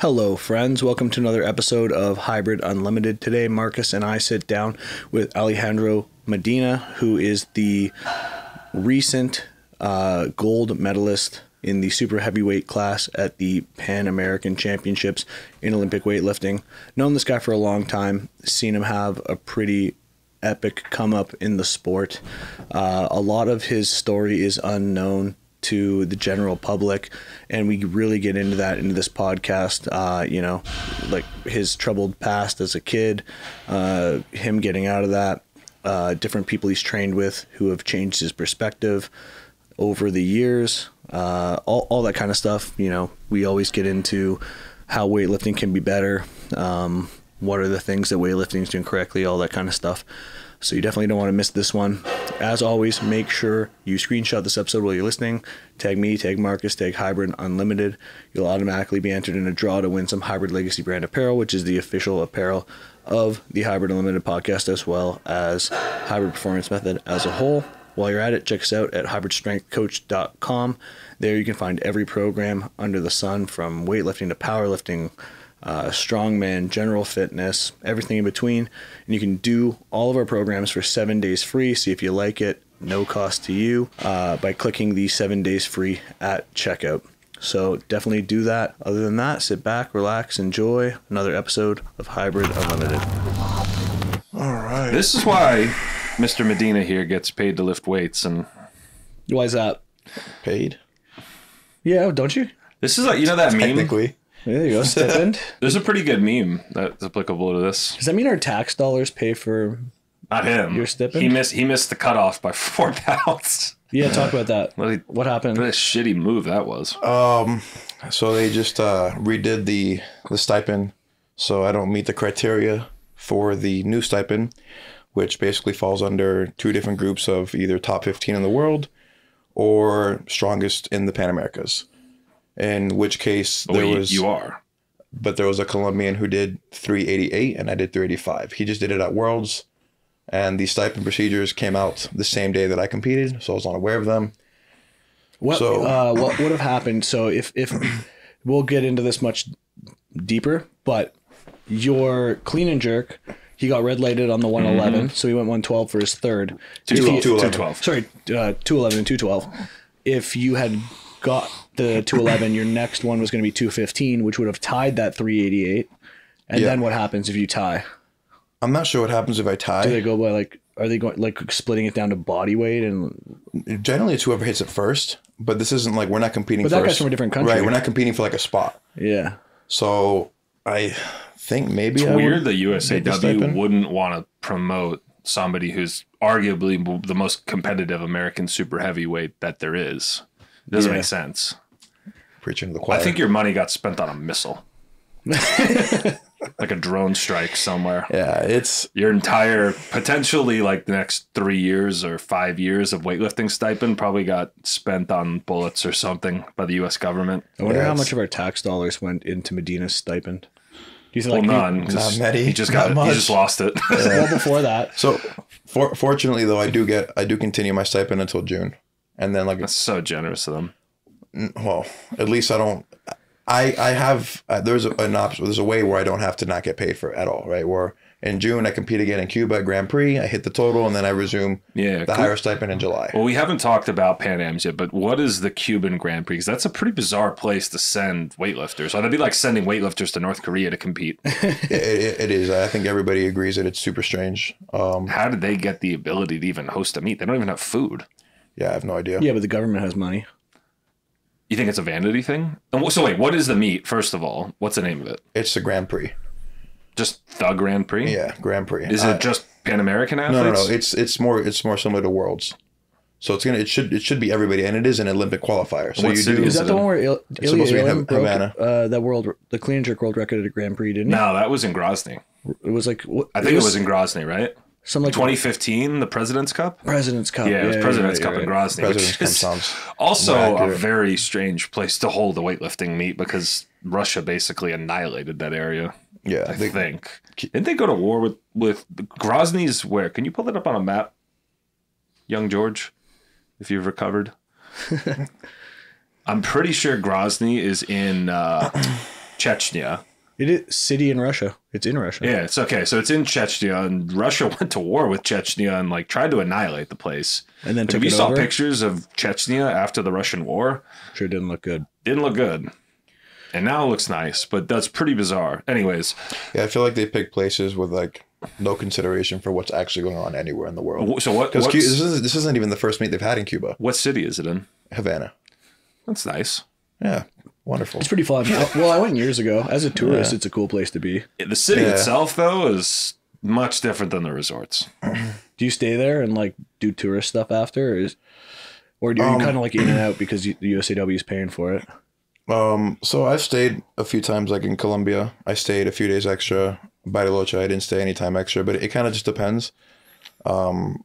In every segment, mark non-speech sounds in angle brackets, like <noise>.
Hello, friends. Welcome to another episode of Hybrid Unlimited. Today, Marcus and I sit down with Alejandro Medina, who is the recent uh, gold medalist in the super heavyweight class at the Pan American Championships in Olympic weightlifting. Known this guy for a long time, seen him have a pretty epic come up in the sport. Uh, a lot of his story is unknown to the general public and we really get into that into this podcast uh, you know like his troubled past as a kid uh, him getting out of that uh, different people he's trained with who have changed his perspective over the years uh, all, all that kind of stuff you know. We always get into how weightlifting can be better um, what are the things that weightlifting is doing correctly all that kind of stuff so you definitely don't want to miss this one. As always, make sure you screenshot this episode while you're listening. Tag me, tag Marcus, tag Hybrid Unlimited. You'll automatically be entered in a draw to win some Hybrid Legacy brand apparel, which is the official apparel of the Hybrid Unlimited podcast, as well as Hybrid Performance Method as a whole. While you're at it, check us out at hybridstrengthcoach.com. There you can find every program under the sun from weightlifting to powerlifting, uh, strongman, general fitness, everything in between. And you can do all of our programs for seven days free. See if you like it, no cost to you, uh, by clicking the seven days free at checkout. So definitely do that. Other than that, sit back, relax, enjoy another episode of Hybrid Unlimited. All right. This is why Mr. Medina here gets paid to lift weights, and Why is that? paid Yeah, don't you? this is like you know that meme. technically. There you go, <laughs> stipend. There's a pretty good meme that's applicable to this. Does that mean our tax dollars pay for? Not him. Your stipend? He missed. He missed the cutoff by <laughs> four pounds. Yeah, talk about that. What a, What happened? what a shitty move that was. Um, so they just uh, redid the the stipend, so I don't meet the criteria for the new stipend, which basically falls under two different groups of either top 15 in the world or strongest in the Pan Americas. In which case there Well, you- was, you are. but there was a Colombian who did 388 and I did 385. He just did it at Worlds, and the stipend procedures came out the same day that I competed, so I was unaware of them. What So- uh, what would have happened? So if if we'll get into this much deeper, but your clean and jerk, he got red lighted on the 111, so he went 112 for his third. Two he- 211. Two twelve. Sorry, uh, 211 and 212. If you had got the 211, your next one was going to be 215, which would have tied that 388. And Yeah. then what happens if you tie? I'm not sure what happens if I tie. Do they go by like? Are they going like splitting it down to body weight and Generally, it's whoever hits it first, but this isn't like we're not competing. But that for guy's from a different country. right? We're not competing for like a spot. yeah? So I think maybe It's I weird would the USAW wouldn't want to promote somebody who's arguably the most competitive American super heavyweight that there is. It doesn't Yeah. make sense. preaching to the choir. I think your money got spent on a missile, <laughs> like a drone strike somewhere. yeah, it's Your entire potentially like the next three years or five years of weightlifting stipend probably got spent on bullets or something by the U.S. government. I wonder Yeah, how much of our tax dollars went into Medina's stipend. Do you think Well, like none. Not 'cause many, He just got. much. He just lost it. well before that? so. For, fortunately, though, I do get I do continue my stipend until June, and then like That's so generous of them. well, at least I don't. I I have uh, there's a, an option. There's a way where I don't have to not get paid for it at all, right? Where in June I compete again in Cuba at Grand Prix, I hit the total, and then I resume Yeah. the cool. higher stipend in July. Well, we haven't talked about Pan Am's yet, but what is the Cuban Grand Prix? 'Cause that's a pretty bizarre place to send weightlifters. Or that'd be like sending weightlifters to North Korea to compete. <laughs> it, it, it is. I think everybody agrees that it's super strange. Um, How did they get the ability to even host a meet? They don't even have food. Yeah, I have no idea. Yeah, but the government has money. You think it's a vanity thing? And wh- So wait, what is the meet? First of all, what's the name of it? It's the Grand Prix. Just the Grand Prix? Yeah, Grand Prix. Is I- it just Pan American athletes? no, no, no. It's it's more it's more similar to Worlds. So it's gonna it should it should be everybody, and it is an Olympic qualifier. So What you city do. Is that it the in? one where Il- It's supposed Ilya to be in Ilyin broke Havana. uh, that world, the clean and jerk world record at a Grand Prix, didn't he? No, that was in Grozny. It was like what, I think it was in Grozny, right? Some like 2015, the President's Cup. President's Cup. Yeah, it was President's you're Cup in. Grozny, President's which is sounds also a very strange place to hold a weightlifting meet because Russia basically annihilated that area. Yeah, I they- think. Didn't they go to war with with Grozny's? Where can you pull that up on a map, young George, if you've recovered? <laughs> I'm pretty sure Grozny is in uh, <clears throat> Chechnya. It is city in Russia. It's in Russia. Yeah, it's okay. So it's in Chechnya, and Russia <laughs> went to war with Chechnya and like tried to annihilate the place. And then But took if you it saw over. pictures of Chechnya after the Russian war, Sure didn't look good. didn't look good. And now it looks nice, but that's pretty bizarre. Anyways, Yeah, I feel like they pick places with like no consideration for what's actually going on anywhere in the world. so what? Because this isn't this isn't even the first meet they've had in Cuba, what city is it in? Havana. That's nice. Yeah, wonderful. It's pretty fun. <laughs> well, I went years ago. As a tourist, it's a cool place to be. The city Yeah. itself, though, is much different than the resorts. Do you stay there and like do tourist stuff after, or is, or do you Um, kind of like in and out because you, the USAW is paying for it? Um, so I've stayed a few times, like in Colombia. I stayed a few days extra. Bariloche, I didn't stay any time extra, but it, kind of just depends. Um,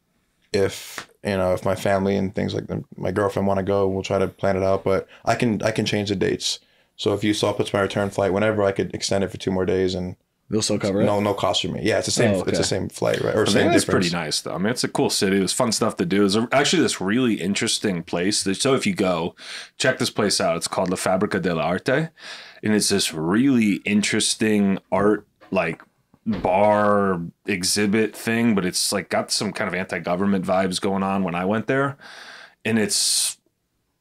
if you know, if my family and things like that, my girlfriend want to go, we'll try to plan it out. But I can I can change the dates. So if you saw puts my return flight, whenever I could extend it for two more days, and They'll still cover it. no no cost for me. Yeah, it's the same. Oh, okay. It's the same flight, right? Or I same think it's difference. pretty nice, though. I mean, it's a cool city. There's fun stuff to do. It's actually this really interesting place. So if you go, check this place out. It's called La Fabrica dell'Arte, and it's this really interesting art like bar exhibit thing, but it's like got some kind of anti-government vibes going on when I went there, and it's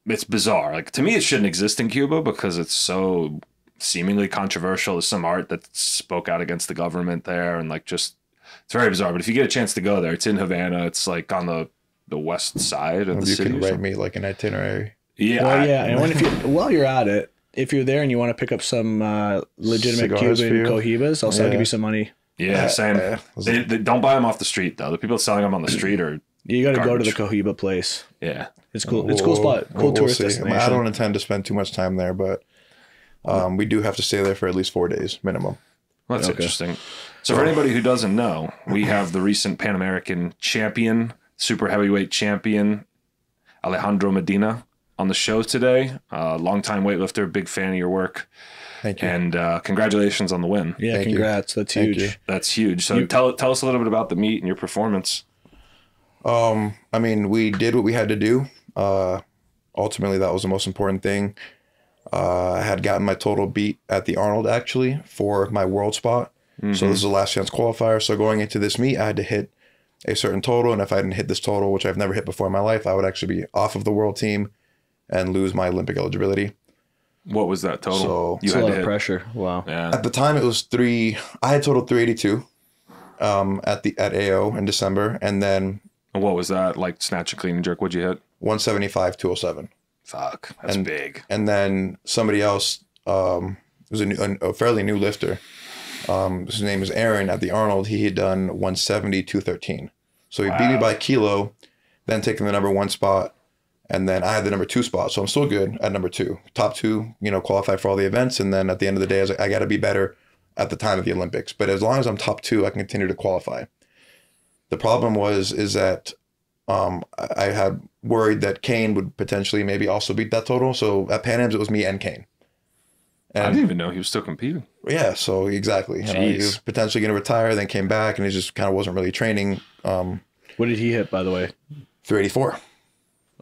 it's bizarre. Like to me, it shouldn't exist in Cuba because it's so seemingly controversial. There's some art that spoke out against the government there, and like just it's very bizarre. But if you get a chance to go there, it's in Havana. It's like on the the west side of the You city. can or write me like an itinerary. Yeah, Well, I- yeah, and when if you while you're at it, if you're there and you want to pick up some uh, legitimate Cigars Cuban for you? cohibas, I'll still Yeah. give you some money. yeah, same. uh, they, they don't buy them off the street though. The people selling them on the street are You got to go to the Garbage. cohiba place. yeah. It's cool. It's a cool spot. Cool we'll- we'll tourist see. I, destination. I don't intend to spend too much time there, but um, we do have to stay there for at least four days minimum. Well, that's Okay. interesting. So, for anybody who doesn't know, we have the recent Pan American champion, super heavyweight champion, Alejandro Medina, on the show today. Uh, longtime weightlifter, big fan of your work, Thank you. and uh, congratulations on the win. yeah, Thank you. congrats. That's huge. That's huge. So, tell tell us a little bit about the meet and your performance. Um, I mean, we did what we had to do. Uh, ultimately, that was the most important thing. Uh, I had gotten my total beat at the Arnold actually for my world spot. So this is the last chance qualifier. So going into this meet, I had to hit a certain total, and if I didn't hit this total, which I've never hit before in my life, I would actually be off of the world team and lose my Olympic eligibility. What was that total? So- you It's a had lot of hit. pressure. Wow. Yeah. At the time, it was three. I had total three eighty two. Um, at the at AO in December, and then And what was that like? Snatch, a clean and jerk. What'd you hit? one seventy five, two oh seven. Fuck, that's And- big. and then somebody else um, was a, new, a fairly new lifter. Um, his name is Aaron at the Arnold. He had done 170, 213. So he beat me by a kilo, then taking the number one spot. And then I had the number two spot. So I'm still good at number two. Top two, you know, qualify for all the events. And then at the end of the day, I was like, I got to be better at the time of the Olympics. But as long as I'm top two, I can continue to qualify. The problem was, is that um, I I had worried that Caine would potentially maybe also beat that total. So at Pan Am's, it was me and Caine. And, I didn't even know he was still competing. Yeah, so exactly. You know, he was potentially going to retire, then came back, and he just kind of wasn't really training. Um, What did he hit, by the way? 384.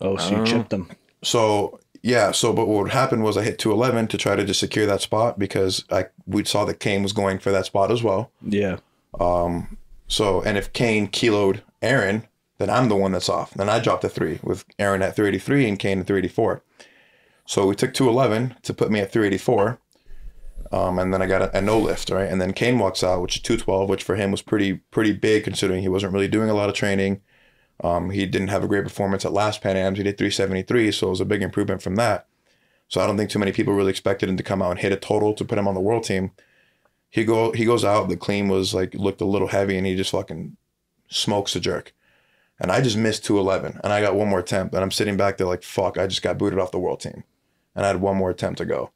Oh, so you chipped them. So yeah, so but what happened was I hit 211 to try to just secure that spot because I we saw that Caine was going for that spot as well. Yeah. Um. So and if Caine kiloed Aaron, then I'm the one that's off. Then I dropped to three with Aaron at 383 and Caine at 384. So we took 211 to put me at 384. Um, and then I got a, a no lift, right? And then Caine walks out, which is 212, which for him was pretty pretty big considering he wasn't really doing a lot of training. Um, he didn't have a great performance at last Pan Am's. He did 373, so it was a big improvement from that. So I don't think too many people really expected him to come out and hit a total to put him on the world team. He go he goes out. The clean was like looked a little heavy, and he just fucking smokes a jerk. And I just missed 211, and I got one more attempt, and I'm sitting back there like fuck. I just got booted off the world team, and I had one more attempt to go.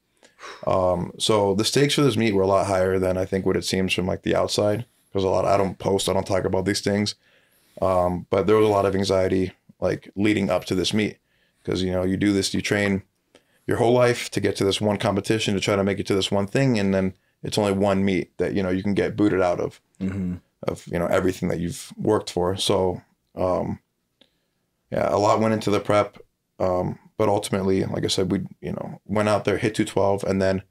Um, so the stakes for this meet were a lot higher than I think what it seems from like the outside. Because a lot. I don't post. I don't talk about these things. Um, but there was a lot of anxiety like leading up to this meet because you know you do this, you train your whole life to get to this one competition to try to make it to this one thing, and then it's only one meet that you know you can get booted out of Mm-hmm. of you know everything that you've worked for. So um, yeah, a lot went into the prep, um, but ultimately, like I said, we you know went out there, hit 212, and then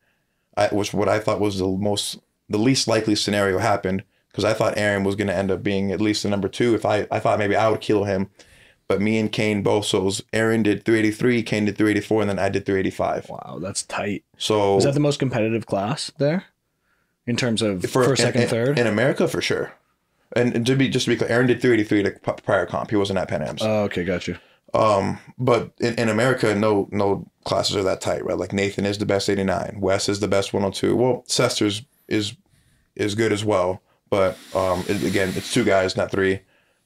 I, which what I thought was the most the least likely scenario happened because I thought Aaron was going to end up being at least the number two. If I I thought maybe I would kill him, but me and Caine both. So it was Aaron did 383, Caine did 384, and then I did 385. Wow, that's tight. So is that the most competitive class there? In terms of for first, in- second, in, third? in America for sure. And to be just to be clear, Aaron did 383 to prior comp. He wasn't at Pan Am's. oh, okay, got you. Um, but in, in America, no no classes are that tight, right? Like Nathan is the best 89, Wes is the best 102. Well, Sester's is is good as well, but um, it, again, it's two guys, not three.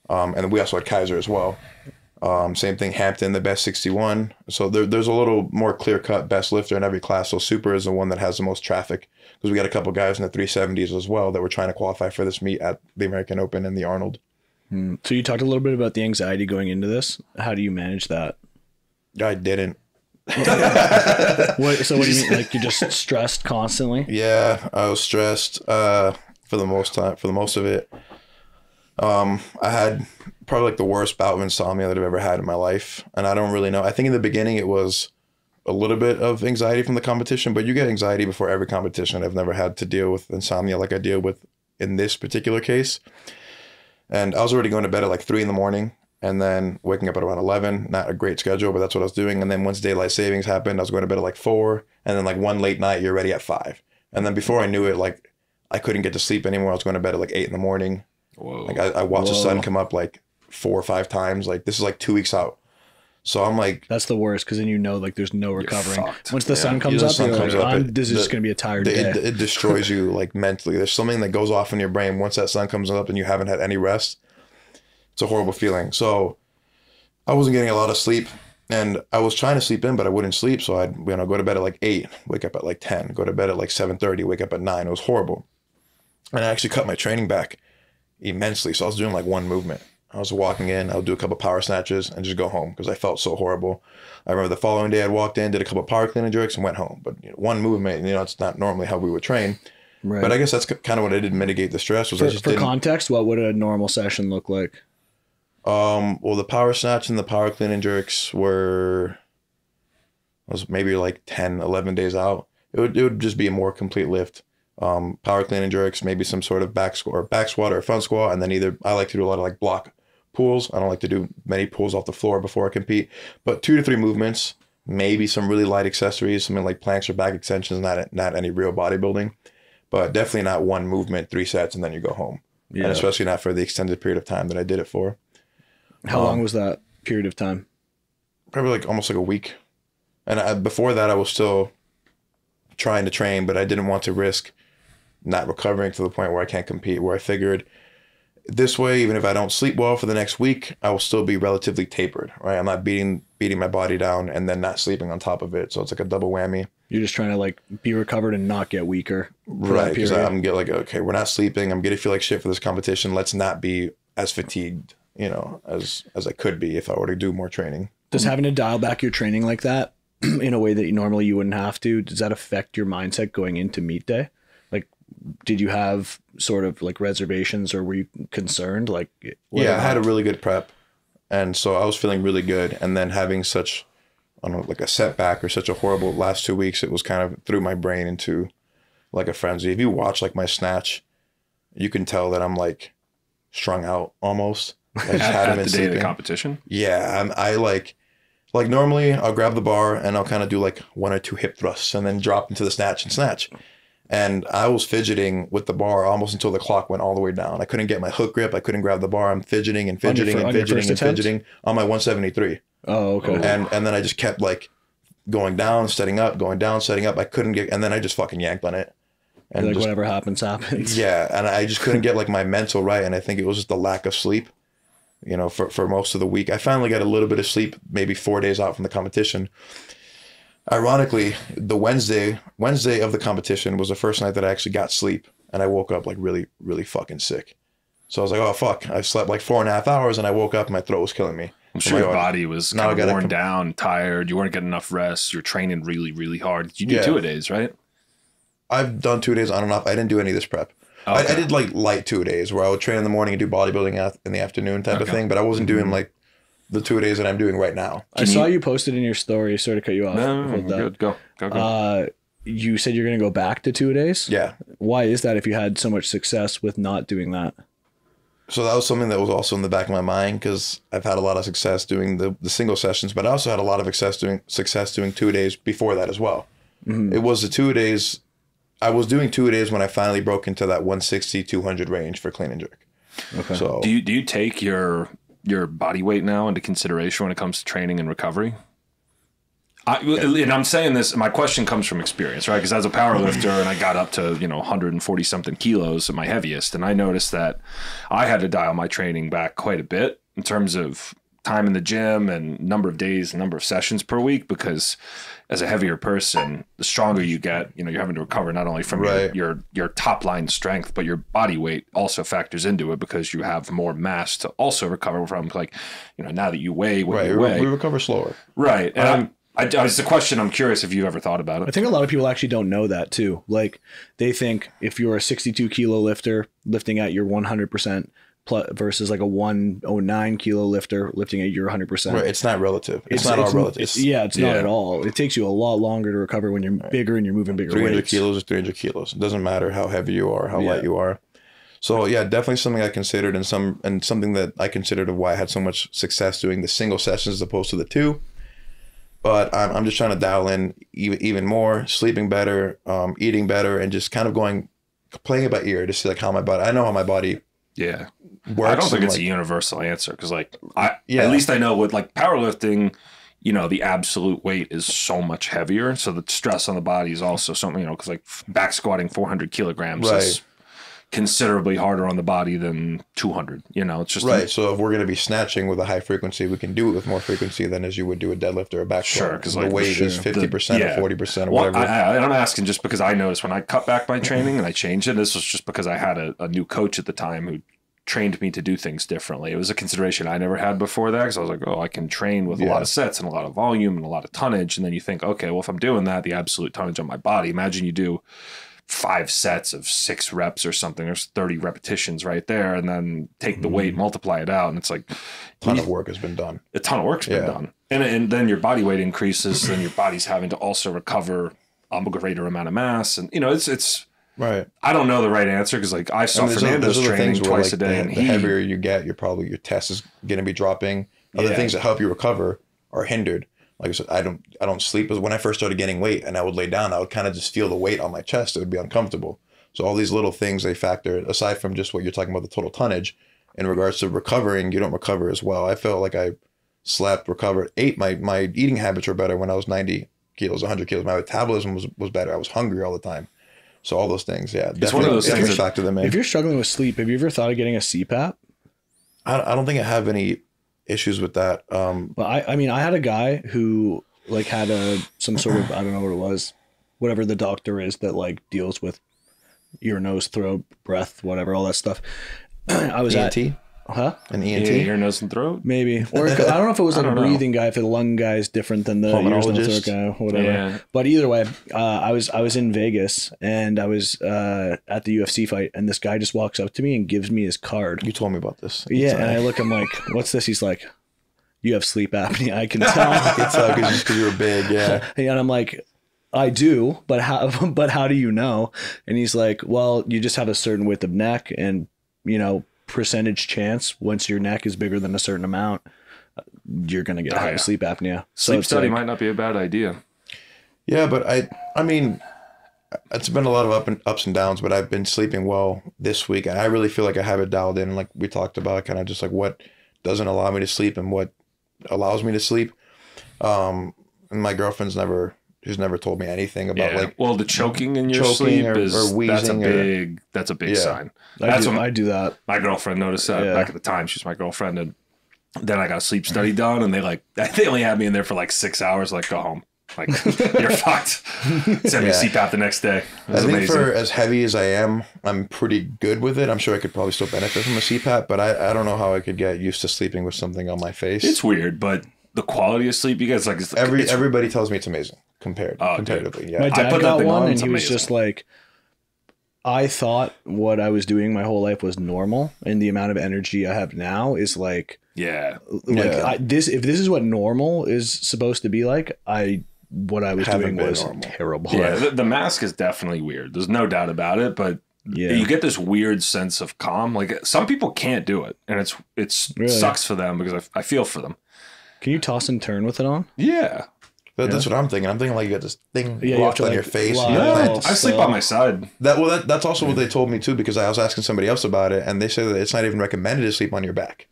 Um, and we also had Kaiser as well. Um, same thing, Hampton, the best 61. So there, there's a little more clear cut best lifter in every class. So Super is the one that has the most traffic because we got a couple guys in the 370s as well that were trying to qualify for this meet at the American Open and the Arnold. So you talked a little bit about the anxiety going into this. How do you manage that? I didn't. <laughs> What, so what do you mean? Like you're just <laughs> stressed constantly? Yeah, I was stressed uh, for the most time. For the most of it, um, I had probably like the worst bout of insomnia that I've ever had in my life, and I don't really know. I think in the beginning it was a little bit of anxiety from the competition, but you get anxiety before every competition. I've never had to deal with insomnia like I deal with in this particular case, and I was already going to bed at like three in the morning. And then waking up at around 11, not a great schedule, but that's what I was doing. And then once daylight savings happened, I was going to bed at like four. And then like one late night, you're ready at five. And then before I knew it, like I couldn't get to sleep anymore. I was going to bed at like eight in the morning. Whoa. Like I, I watched the sun come up like four or five times. Like this is like two weeks out. So I'm like, That's the worst because then you know like there's no recovering. Once the Yeah. sun comes the up, sun you're comes like, up, I'm- it- this is the- just gonna be a tired it, day. it, it destroys you like mentally. There's something that goes off in your brain once that sun comes up and you haven't had any rest. It's a horrible feeling. So I wasn't getting a lot of sleep and I was trying to sleep in, but I wouldn't sleep. So I'd, you know, go to bed at like eight, wake up at like 10, go to bed at like 7.30, wake up at nine. It was horrible. And I actually cut my training back immensely. So I was doing like one movement. I was walking in, I would do a couple power snatches and just go home because I felt so horrible. I remember the following day I'd walked in, did a couple power clean and jerks and went home. But you know, one movement, you know, it's not normally how we would train. right. But I guess that's kind of what I did to mitigate the stress was I for, just for didn't. context, what would a normal session look like? um, well, the power snatch and the power clean and jerks were was maybe like 10, 11 days out. It would it would just be a more complete lift. Um, power clean and jerks, maybe some sort of back squat or back squat or front squat, and then either I like to do a lot of like block pulls. I don't like to do many pulls off the floor before I compete, but two to three movements, maybe some really light accessories, something like planks or back extensions, not not any real bodybuilding, but definitely not one movement, three sets, and then you go home. Yeah. And especially not for the extended period of time that I did it for. How Um, long was that period of time? probably like almost like a week. And I, before that, I was still trying to train, but I didn't want to risk not recovering to the point where I can't compete. Where I figured this way, even if I don't sleep well for the next week, I will still be relatively tapered. Right, I'm not beating beating my body down and then not sleeping on top of it. So it's like a double whammy. You're just trying to like be recovered and not get weaker. Right, because. I'm get like okay, we're not sleeping. I'm gonna feel like shit for this competition. Let's not be as fatigued, you know, as as I could be if I were to do more training. Does having to dial back your training like that <clears throat> in a way that you normally you wouldn't have to, does that affect your mindset going into meet day? Like, did you have sort of like reservations or were you concerned? Like, yeah, I had a really good prep, and so I was feeling really good. And then having such, I don't know, like a setback or such a horrible last two weeks, it was kind of threw my brain into like a frenzy. If you watch like my snatch, you can tell that I'm like strung out almost. I just <laughs> at, hadn't at been the day of the sleeping. competition. Yeah, I'm, I like, like normally I'll grab the bar and I'll kind of do like one or two hip thrusts and then drop into the snatch and snatch. And I was fidgeting with the bar almost until the clock went all the way down. I couldn't get my hook grip. I couldn't grab the bar. I'm fidgeting and fidgeting fir- and fidgeting and attempt? fidgeting on my 173. Oh, okay. And and then I just kept like going down, setting up, going down, setting up. I couldn't get, and then I just fucking yanked on it. And like just, whatever happens, happens. <laughs> yeah, and I just couldn't get like my mental right, and I think it was just the lack of sleep. You know, for for most of the week, I finally got a little bit of sleep, maybe four days out from the competition. Ironically, the Wednesday Wednesday of the competition was the first night that I actually got sleep, and I woke up like really really fucking sick. So I was like, oh fuck, I slept like four and a half hours, and I woke up, and my throat was killing me. I'm Oh sure my your body was Now kind of worn down, tired. You weren't getting enough rest. You're training really, really hard. You do Yeah. two a days, right? I've done two days on and off. I didn't do any of this prep. I, I did like light two days where I would train in the morning and do bodybuilding in the afternoon type of thing, but I wasn't doing mm-hmm. like the two days that I'm doing right now. I Can saw you- you posted in your story. Sorry to cut you off. No, no, no, Hold we're that. good. Go, go, go. Uh, you said you're going to go back to two days. Yeah. Why is that? If you had so much success with not doing that, So that was something that was also in the back of my mind because I've had a lot of success doing the, the single sessions, but I also had a lot of success doing success doing two days before that as well. It was the two days. I was doing two days when I finally broke into that 160 200 range for clean and jerk. Okay. So Do you do you take your your body weight now into consideration when it comes to training and recovery? I, and I'm saying this. My question comes from experience, right? Because as a power lifter, and I got up to you know 140 something kilos at my heaviest, and I noticed that I had to dial my training back quite a bit in terms of time in the gym and number of days, number of sessions per week. Because as a heavier person, the stronger you get, you know, you're having to recover not only from Right. your, your your top line strength, but your body weight also factors into it because you have more mass to also recover from. Like, you know, now that you weigh what right, you we, weigh, we recover slower. right? And uh, I'm, I, I, it's a question I'm curious if you've ever thought about it. I think a lot of people actually don't know that too. Like they think if you're a 62 kilo lifter lifting at your 100 percent versus like a 109 kilo lifter lifting at your 100 percent. Right, it's not relative. It's, not all relative. it's- yeah, it's not at all. It takes you a lot longer to recover when you're bigger and you're moving bigger 300 weights. kilos is 300 kilos. It doesn't matter how heavy you are, how Yeah. light you are. So yeah, definitely something I considered and some and something that I considered of why I had so much success doing the single sessions as opposed to the two. But I'm, I'm just trying to dial in even even more, sleeping better, um, eating better, and just kind of going playing it by ear to see like how my body. I know how my body Yeah, works. I don't think and, it's like, a universal answer because, like, I Yeah. at least I know with like powerlifting, you know, the absolute weight is so much heavier, so the stress on the body is also something, you know, because like back squatting 400 kilograms is considerably harder on the body than 200. You know, it's just Right. So if we're going to be snatching with a high frequency, we can do it with more frequency than as you would do a deadlift or a back Sure, squat. 'cause, the like, weight is fifty percent The- or forty percent or Well, whatever. I, I'm asking just because I noticed when I cut back my training and I changed it. This was just because I had a, a new coach at the time who trained me to do things differently. It was a consideration I never had before that because I was like, oh, I can train with a lot of sets and a lot of volume and a lot of tonnage. And then you think, okay, well, if I'm doing that, the absolute tonnage on my body, imagine you do five sets of six reps or something. There's 30 repetitions right there. And then take the Mm-hmm. weight, multiply it out. And it's like, a ton of work has been done. a ton of work's been done. And, and then your body weight increases, then your body's having to also recover a greater amount of mass. And, you know, it's, it's, Right. I don't know the right answer because, like, I saw And there's other- Fernando's other training twice like, a day, the, and the he, heavier you get, you're probably your test is going to be dropping. Other Yeah. things that help you recover are hindered. Like I said, I don't I don't sleep. But when I first started getting weight and I would lay down, I would kind of just feel the weight on my chest. It would be uncomfortable. So all these little things they factor aside from just what you're talking about the total tonnage. In regards to recovering, you don't recover as well. I felt like I slept, recovered, ate. My my eating habits were better when I was 90 kilos, 100 kilos. My metabolism was was better. I was hungry all the time. So all those things, yeah, That's one of those definitely things that- factor them in. If you're struggling with sleep, have you ever thought of getting a CPAP? I, I don't think I have any issues with that. Um, But I, I mean, I had a guy who like had a some sort of I don't know what it was, whatever the doctor is that like deals with ear, nose, throat, breath, whatever, all that stuff. <clears throat> I was ENT, at, huh? an yeah, ENT. ear, nose, and throat. Maybe, <laughs> or I don't know if it was like a don't know. breathing guy, if the lung guy is different than the ears, nose, Pulmonologist. throat guy, whatever. Yeah. But either way, uh, I was I was in Vegas and I was uh, at the UFC fight, and this guy just walks up to me and gives me his card. You told me about this. Yeah, It's, and I look, I'm like, <laughs> "What's this?" He's like, "You have sleep apnea." I can tell. <laughs> it's uh, cause, just because you were big. Yeah. and I'm like, "I do, but how? But how do you know?" And he's like, "Well, you just have a certain width of neck, and you know, percentage chance once your neck is bigger than a certain amount, you're gonna get Oh, have yeah. sleep apnea." So Sleep it's study like- might not be a bad idea. Yeah, but I, I mean, it's been a lot of up and ups and downs, but I've been sleeping well this week, and I really feel like I have it dialed in. Like we talked about, kind of just like what doesn't allow me to sleep and what allows me to sleep. Um, and my girlfriend's never, she's never told me anything about Yeah. like well, the choking in your choking sleep or- is or that's a wheezing or- big that's a big Yeah. sign. I That's do, what I do that. my girlfriend noticed that Yeah. back at the time. She's my girlfriend, and then I got a sleep study <laughs> done, and they like <laughs> they only had me in there for like six hours. Like, go home. Like <laughs> you're fucked. Send me Yeah. a CPAP the next day. It I think amazing. for as heavy as I am, I'm pretty good with it. I'm sure I could probably still benefit from a CPAP, but I, I don't know how I could get used to sleeping with something on my face. it's weird, but the quality of sleep you guys like it's, Every everybody tells me it's amazing compared Oh, dude. comparatively. Yeah. My I dad put that got thing one, on, and it's he was just like, I thought what I was doing my whole life was normal, and the amount of energy I have now is like, yeah. like Yeah. I, this. If this is what normal is supposed to be like, I what I was Haven't doing was normal. terrible. Yeah, <laughs> the, the mask is definitely weird. There's no doubt about it, but Yeah. you get this weird sense of calm. Like some people can't do it, and it's it's Really? sucks for them because I, I feel for them. Can you toss and turn with it on? Yeah, That, That's what I'm thinking. I'm thinking like you got this thing Yeah, locked to, on like, your face. lie and you all plant- I sleep So- on my side. That well, that, that's also what they told me too because I was asking somebody else about it, and they said that it's not even recommended to sleep on your back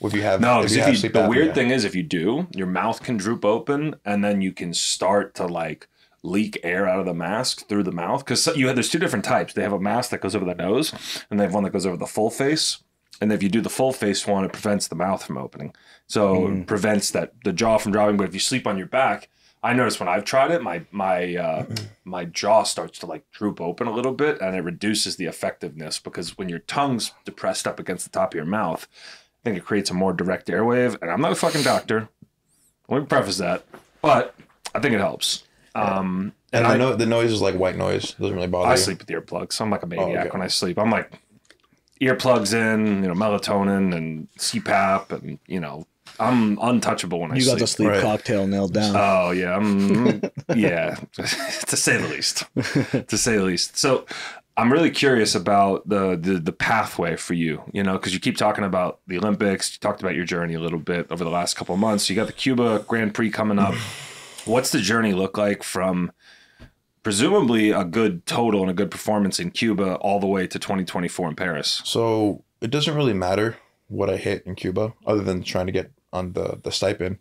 if you have No, if you if have you, sleep the weird thing is if you do, your mouth can droop open, and then you can start to like leak air out of the mask through the mouth. Because you have there's two different types. They have a mask that goes over the nose, and they have one that goes over the full face. And if you do the full face one, it prevents the mouth from opening. So it prevents that the jaw from dropping. But if you sleep on your back, I notice when I've tried it, my my uh, my jaw starts to like droop open a little bit, and it reduces the effectiveness because when your tongue's depressed up against the top of your mouth, I think it creates a more direct airwave. And I'm not a fucking doctor. Let me preface that, but I think it helps. Um, and and I I know the noise is like white noise. Doesn't really bother me. I you. sleep with earplugs. So I'm like a maniac okay. when I sleep. I'm like earplugs in, you know, melatonin and CPAP, and you know, I'm untouchable when I see You sleep. got the sleep Right. cocktail nailed down. Oh yeah, I'm, yeah, <laughs> to say the least, <laughs> to say the least. So I'm really curious about the the, the pathway for you, you know, because you keep talking about the Olympics. You talked about your journey a little bit over the last couple of months. You got the Cuba Grand Prix coming up. What's the journey look like from presumably a good total and a good performance in Cuba all the way to 2024 in Paris? So it doesn't really matter what I hit in Cuba, other than trying to get on the the stipend.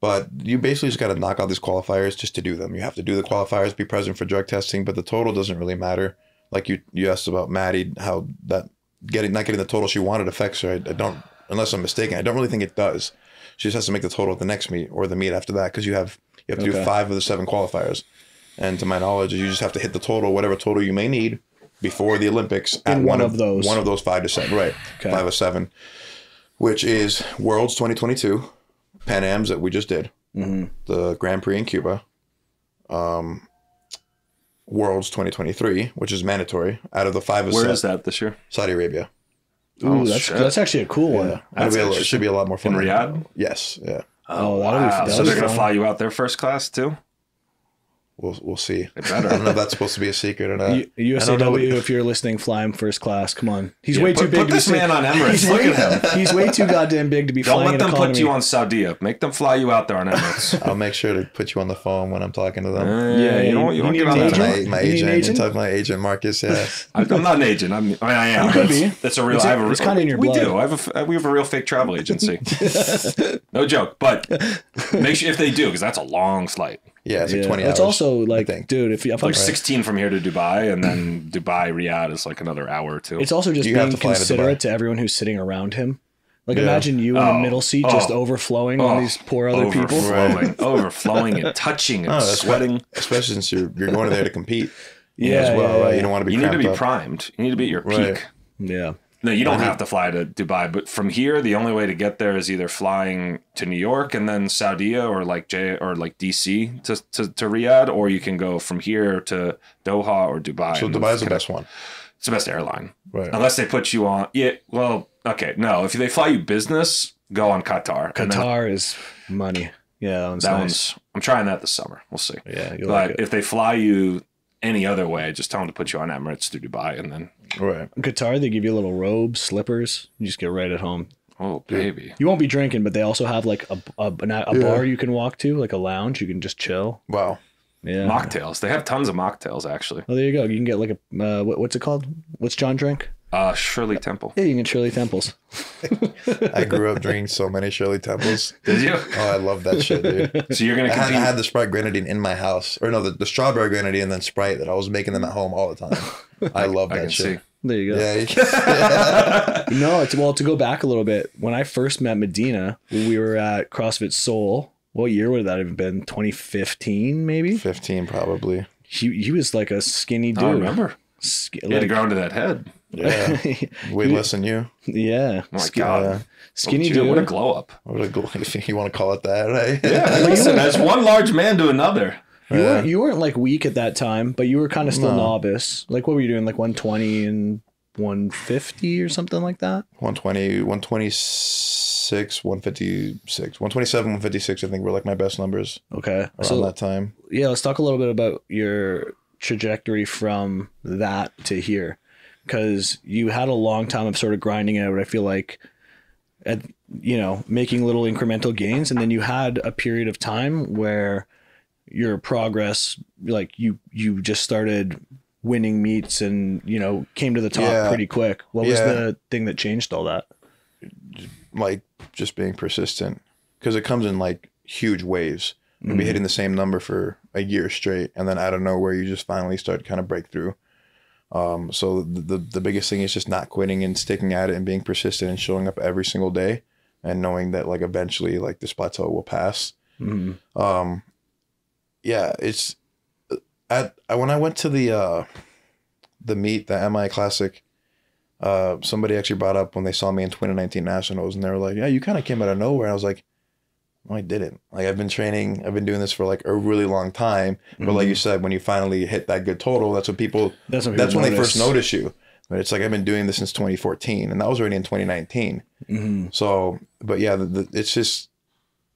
But you basically just got to knock out these qualifiers just to do them. You have to do the qualifiers, be present for drug testing, but the total doesn't really matter. Like you, you asked about Maddie, how that getting not getting the total she wanted affects her. I, I don't, unless I'm mistaken, I don't really think it does. She just has to make the total at the next meet or the meet after that because you have you have to do five of the seven qualifiers. And to my knowledge, you just have to hit the total, whatever total you may need, before the Olympics at In one of those. one of those five to seven, right? Okay. Five of seven, which is Worlds 2022, Pan Am's that we just did, Mm-hmm. the Grand Prix in Cuba, um, Worlds 2023, which is mandatory out of the five of Where seven, is that this year? Saudi Arabia. Ooh, Oh, that's shit. that's actually a cool one. Yeah, That's It'll be a, it should be a lot more fun. In than- Riyadh? Yes, yeah. Oh, that'll be- wow. so they're gonna fun. fly you out there first class too? We'll we'll see. I don't know if that's supposed to be a secret or not. U- I don't know. USAW, if you're listening, fly him first class. Come on, he's Yeah, way put, too big Put to be this man on <laughs> Emirates. He's Look way, at him. <laughs> he's way too goddamn big to be <laughs> Don't flying let them economy. put you on Saudia. Make them fly you out there on Emirates. I'll make sure to put you on the phone when I'm talking to them. yeah, you know what? you You want need to get on agent? my, my You need agent, agent? talk to my agent Marcus. Yeah, I'm I'm not an agent. I'm, I mean, I am. You could be. That's a real. It's- I have a, it's kinda in your we blood. do. I have a. f- uh, We have a real fake travel agency. no joke. But make sure if they do, because that's a long flight. Yeah, it's like Yeah. 20 It's hours. also like, dude, if, you, if I'm Like 16 from here to Dubai, and then Dubai Riyadh is like another hour or two. It's also just You being to fly to considerate to everyone who's sitting around him. Like Yeah. imagine you in Oh, the middle seat just oh, overflowing oh, on these poor other people. overflowing, overflowing, and touching and <laughs> Oh, that's why- sweating. especially since you're you're going there to compete <laughs> Yeah, as well, yeah, right? yeah. You don't want to be You need to be up. primed. You need to be at your Right. peak. Yeah. No, you don't have to fly to Dubai, but from here, the only way to get there is either flying to New York and then Saudi or like J or like DC to, to, to Riyadh, or you can go from here to Doha or Dubai. So and Dubai's the best one, It's the best airline, right? unless they put you on. Yeah, well, okay, no. If they fly you business, go on Qatar. And then Qatar is money. Yeah, that one's that nice. one's. I'm trying that this summer. We'll see. yeah, you'll But like it. if they fly you any other way, just tell them to put you on Emirates to Dubai, and then Right. Qatar, they give you a little robe, slippers. You just get right at home. oh baby, You won't be drinking, but they also have like a, a, a bar you can walk to, like a lounge. You can just chill. Wow. Yeah. mocktails. They have tons of mocktails actually. Oh, there you go. You can get like a uh, what, what's it called? What's John drink? Uh, Shirley Temple. Yeah, you can get Shirley Temples. <laughs> I grew up drinking so many Shirley Temples. Did you? Oh, I love that shit, dude. So you're gonna I had, compete. I had the Sprite grenadine in my house, or no, the, the strawberry grenadine and then Sprite that I was making them at home all the time. <laughs> I love I that can shit. see. There you go. Yeah, you- <laughs> No, it's well to go back a little bit. When I first met Medina, we were at CrossFit Seoul. What year would that have been? 2015, maybe. fifteen probably. He he was like a skinny dude. I remember. Sk- You had to grow into that head. Yeah, <laughs> way less than you. yeah. Oh my Sk- god. Yeah. Skinny Dude, What a glow up. What a gl- <laughs> if you want to call it that, right? Yeah. <laughs> Listen, as one large man to another. You weren't you weren't like weak at that time, but you were kind of still novice. Like what were you doing? Like 120 and 150 or something like that? 120, 126, 156, 127, 156, I think were like my best numbers Okay. around So that time. yeah, let's talk a little bit about your trajectory from that to here, because you had a long time of sort of grinding out. I feel like, at you know, making little incremental gains, and then you had a period of time where your progress, like you, you just started winning meets and you know came to the top Yeah. pretty quick. What was the thing that changed all that? Like just being persistent because it comes in like huge waves. You'll Mm-hmm. be hitting the same number for a year straight, and then out of nowhere, you just finally start kind of break through. Um, so the, the biggest thing is just not quitting and sticking at it and being persistent and showing up every single day, and knowing that like eventually like this plateau will pass. Mhm. um yeah it's at I, when i went to the uh the meet the mi classic uh somebody actually brought up when they saw me in 2019 nationals and they were like yeah you kind of came out of nowhere and i was like no i didn't like i've been training i've been doing this for like a really long time but like you said when you finally hit that good total that's when people That's when, that's when they first notice. you but it's like i've been doing this since 2014 and that was already in 2019 Mhm. so but yeah the, the, it's just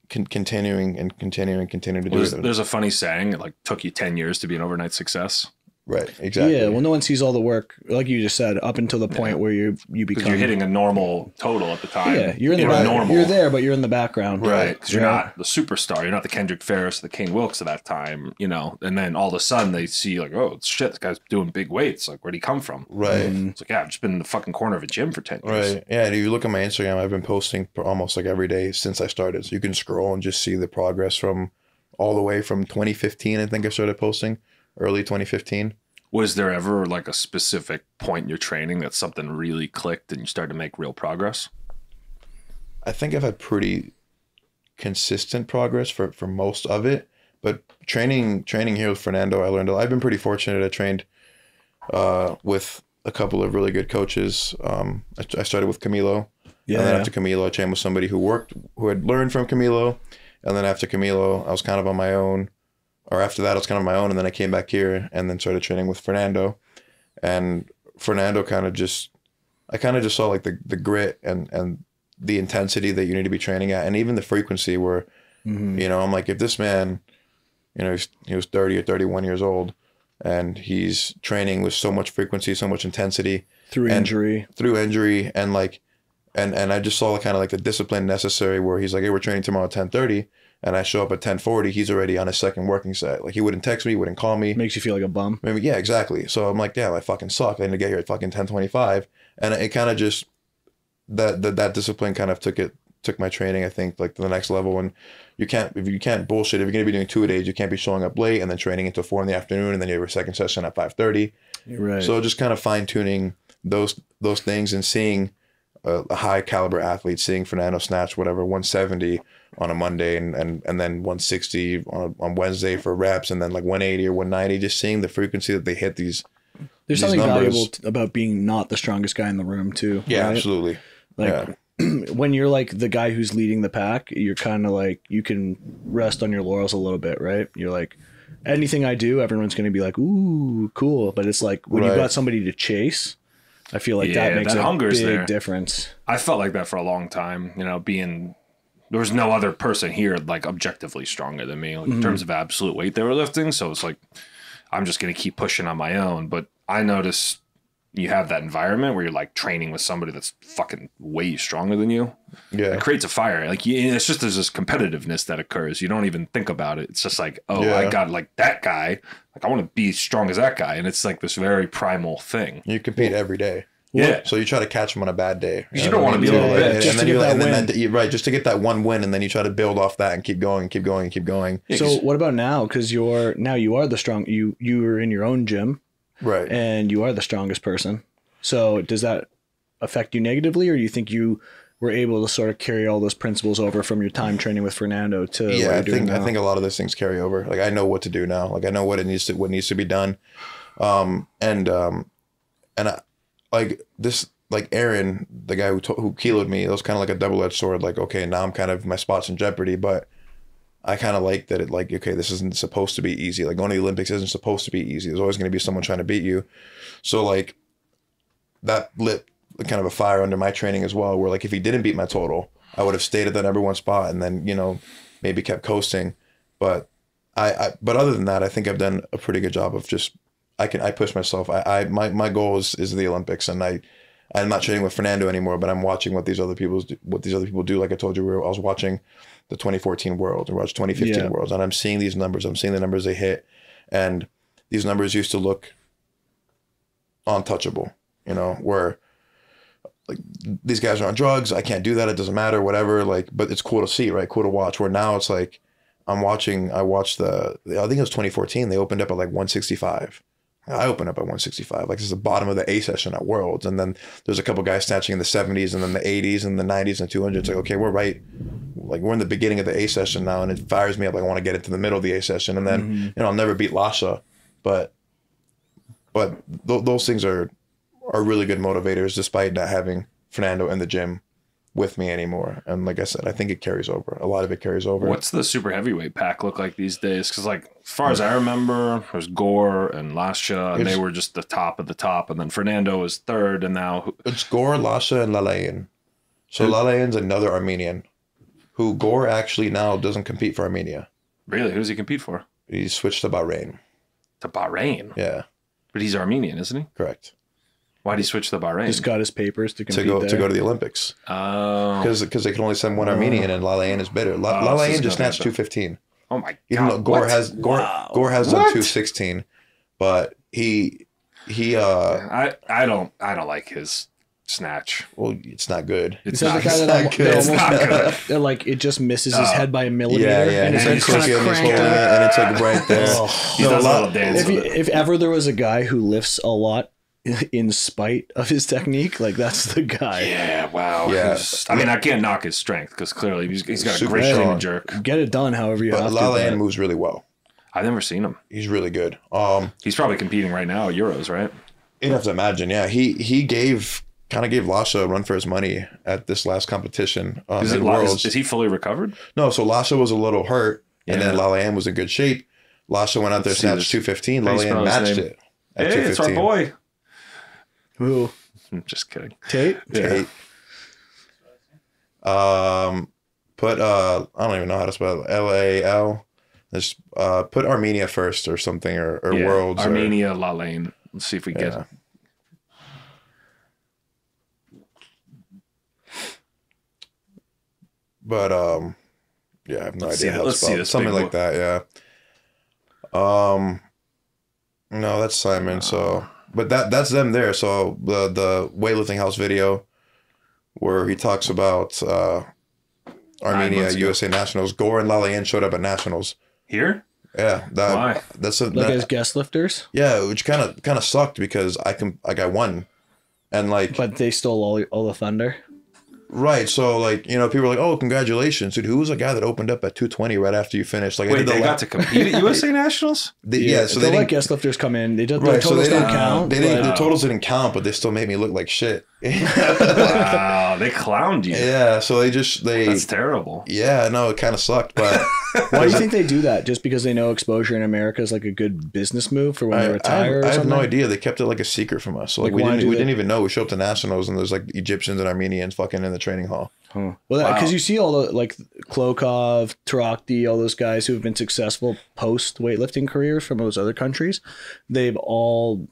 con- continuing and continuing and continuing to do There's, it there's a funny saying, it like took you 10 years to be an overnight success. Right. Exactly. Yeah, well, no one sees all the work, like you just said, up until the point where you you become you're hitting a normal total at the time. Yeah, you're in the You know, back, normal. You're there, but you're in the background. Right, because you're Yeah. not the superstar. You're not the Kendrick Farris, the Caine Wilkes of that time, you know. And then all of a sudden they see like, oh shit, this guy's doing big weights. Like, where'd he come from? Right. Mm. It's like, yeah, I've just been in the fucking corner of a gym for ten years. Right. Yeah. And if you look at my Instagram, I've been posting for almost like every day since I started. So you can scroll and just see the progress from all the way from 2015. I think I started posting early 2015. Was there ever like a specific point in your training that something really clicked and you started to make real progress? I think I've had pretty consistent progress for, for most of it. But training training here with Fernando, I learned. a lot. I've been pretty fortunate. I trained uh, with a couple of really good coaches. Um, I, I started with Camilo, Yeah. and then after Camilo, I trained with somebody who worked, who had learned from Camilo. And then after Camilo, I was kind of on my own. Or after that, I was kind of my own. And then I came back here and then started training with Fernando. And Fernando kind of just, I kind of just saw like the, the grit and, and the intensity that you need to be training at. And even the frequency where, Mhm. you know, I'm like, if this man, you know, he's, he was 30 or 31 years old and he's training with so much frequency, so much intensity, through injury. through injury and like and and I just saw kind of like the discipline necessary where he's like, hey, we're training tomorrow at ten thirty, and I show up at ten forty, he's already on his second working set. Like he wouldn't text me, wouldn't call me. Makes you feel like a bum. Maybe yeah, exactly. So I'm like, damn, I fucking suck. I need to get here at fucking ten twenty five, and it kind of just that that that discipline kind of took it took my training I think like to the next level and you can't if you can't bullshit if you're gonna be doing two a days you can't be showing up late and then training until four in the afternoon and then you have your second session at five thirty right. so just kind of fine tuning those those things and seeing a, a high caliber athlete, seeing Fernando snatch whatever 170 on a Monday and and, and then 160 on, on Wednesday for reps and then like 180 or 190, just seeing the frequency that they hit these. There's these something numbers- valuable t- about being not the strongest guy in the room too. Yeah, right? absolutely. Like yeah, <clears throat> when you're like the guy who's leading the pack, you're kind of like you can rest on your laurels a little bit, right? You're like anything I do, everyone's going to be like, "Ooh, cool," but it's like when you've got somebody to chase, I feel like Yeah, that makes that a hunger's big there. difference. I felt like that for a long time, you know, being there was no other person here like objectively stronger than me like, in mm-hmm. terms of absolute weight they were lifting. So it's like I'm just gonna keep pushing on my own. But I notice you have that environment where you're like training with somebody that's fucking way stronger than you. yeah, It creates a fire. Like you, it's just there's this competitiveness that occurs. You don't even think about it. It's just like, oh, I Yeah. got like that guy. Like I want to be as strong as that guy, and it's like this very primal thing. you compete every day. Yeah. So you try to catch them on a bad day. You know don't wanna be a little bit. bitch. and Just to then get that and then win. that- right, just to get that one win, and then you try to build off that and keep going, and keep going, and keep going. Yeah, so 'cause- what about now? Because you're now you are the strong. You you are in your own gym Right. and you are the strongest person. So does that affect you negatively, or do you think you were able to sort of carry all those principles over from your time training with Fernando to what yeah, you're I doing think I think a lot of those things carry over. Like I know what to do now. Like I know what it needs to what needs to be done. Um and um and I, like this like Aaron, the guy who to, who kiloed me, it was kind of like a double edged sword. Like okay, now I'm kind of my spot's in jeopardy, but I kind of like that it like okay, this isn't supposed to be easy. Like going to the Olympics isn't supposed to be easy. There's always going to be someone trying to beat you. So like that lit kind of a fire under my training as well. Where like if he didn't beat my total, I would have stayed at that number one spot and then you know maybe kept coasting. But I, I but other than that, I think I've done a pretty good job of just I can I push myself. I, I my my goal is, is the Olympics, and I I'm not training with Fernando anymore, but I'm watching what these other people do, what these other people do. Like I told you, we were, I was watching the 2014 World and watched 2015 Yeah. Worlds, and I'm seeing these numbers. I'm seeing the numbers they hit, and these numbers used to look untouchable. You know, where like these guys are on drugs. I can't do that. It doesn't matter. Whatever. Like, but it's cool to see, right? Cool to watch. Where now it's like I'm watching. I watched the. I think it was 2014. They opened up at like 165. I open up at 165. Like this is the bottom of the A session at Worlds, and then there's a couple guys snatching in the 70s, and then the 80s, and the 90s, and 200s. It's like okay, we're right. Like we're in the beginning of the A session now, and it fires me up. Like I want to get into the middle of the A session, and then mm-hmm. you know I'll never beat Lasha, but but th- those things are are really good motivators, despite not having Fernando in the gym with me anymore. And like I said, I think it carries over. A lot of it carries over. What's the super heavyweight pack look like these days? Because, like, as far as I remember, there's Gor and Lasha, and they were just the top of the top. And then Fernando was third, and now It's Gor, Lasha, and Lalayan. So Lalayan's another Armenian, who Gor actually now doesn't compete for Armenia. really, who does he compete for? He switched to Bahrain. To Bahrain. Yeah, But he's Armenian, isn't he? correct. Why'd he switch to Bahrain? Just got his papers to To go there. to go to the Olympics oh, because they can only send one Armenian oh. and Lalayan is better. La- Oh, Lalayan just snatched two fifteen. Oh my god! Even though Gor what? has Gor Wow. Gor has done What? two sixteen, but he he uh I I don't I don't like his snatch. well it's not good. It's Is not, the guy it's that not good. It's not good. they're like it just misses his Oh. head by a millimeter, Yeah, yeah, and it's and like it's kind crooked of and he's cranked holding it, up. and it's like right there. <laughs> Oh. he No, does a lot, little dance. If, you, if ever there was a guy who lifts a lot in spite of his technique, like that's the guy. Yeah, wow. Yeah. I mean, I can't knock his strength because clearly he's, he's got a great clean strong. and jerk. Get it done however you But have to. Lalayan but- moves really well. I've never seen him. He's really good. Um, He's probably competing right now at Euros, right? you'd have to imagine. Yeah, he he gave kind of gave Lasha a run for his money at this last competition. Um, Is, in it, is, Worlds. is he fully recovered? no, so Lasha was a little hurt, and then Yeah. Lalayan was in good shape. Lasha went out there, See snatched two fifteen. how do you Lalayan matched name? it at Hey, two it's our boy. Who? I'm just kidding. Tate? Yeah. Um, put uh, I don't even know how to spell it. L A L. Just uh, put Armenia first or something or, or Yeah, worlds. or- Armenia, La Lane. Let's see if we get But um, yeah, I have no Let's idea see- how let's to see spell it. this Something big like that. Yeah. Um, no, that's Simon. So, but that that's them there. So the the weightlifting house video, where he talks about uh, Armenia. USA Nationals. Gor and Lalayan showed up at Nationals. here. Yeah, that Why? that's a Like that- as guest lifters, yeah, which kind of kind of sucked because I can like I won, and like but they stole all all the thunder. Right, so like you know people are like, oh congratulations, dude. Who was the guy that opened up at two twenty right after you finished? Like I Wait, did the they la- got to compete at USA <laughs> Nationals? they- yeah, so they they let didn't. guest lifters come in. They did Right, the so they don't didn't count. They didn't. but- The uh, totals didn't count, but they still made me look like shit. Wow, they <laughs> clowned you. yeah, so they just they. That's terrible. yeah, no, it kind of sucked, but <laughs> Why do you think they do that? Just because they know exposure in America is like a good business move for when I, they retire have, or I have no idea. They kept it like a secret from us. So like, Like, we didn't we they- didn't even know. We show up to nationals and there's like Egyptians and Armenians fucking in the training hall. Huh. Well, because Wow. you see all the like Klokov, Torokhtiy, all those guys who have been successful post weightlifting careers from those other countries, they've all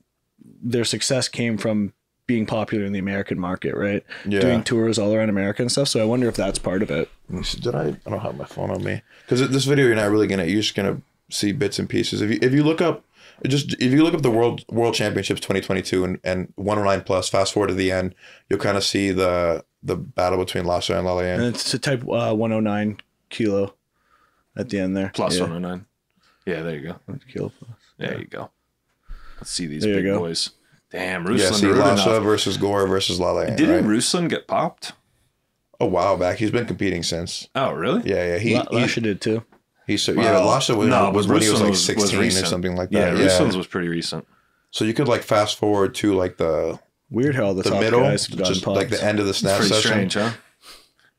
their success came from being popular in the American market, right? Yeah. Doing tours all around America and stuff. So I wonder if that's part of it. Let me see, Did I? I don't have my phone on me because this video you're not really gonna. You're just gonna see bits and pieces. If you if you look up, just if you look up the world world championships 2022 and and 109 plus, fast forward to the end, you'll kind of see the the battle between Lasha and And it's a type uh, 109 kilo at the end there. Plus yeah. 109. Yeah, there you go. Kilo plus. There you go. Let's see these There big boys. Damn, Yeah, Ruslan see Rudinov. Versus Gor versus Lalayan. Didn't right? Ruslan get popped? a while back. He's been competing since. Oh, really? Yeah, yeah. He La- he, Lasha did too. he so yeah. Lasha was, no, was but when he was Ruslan like was- was 16 or recent. something like that. Yeah. Ruslan's was pretty recent. So you could like fast forward to like the Weird how the, the top middle, guys have just popped. like the end of the It's snap pretty session. strange, huh?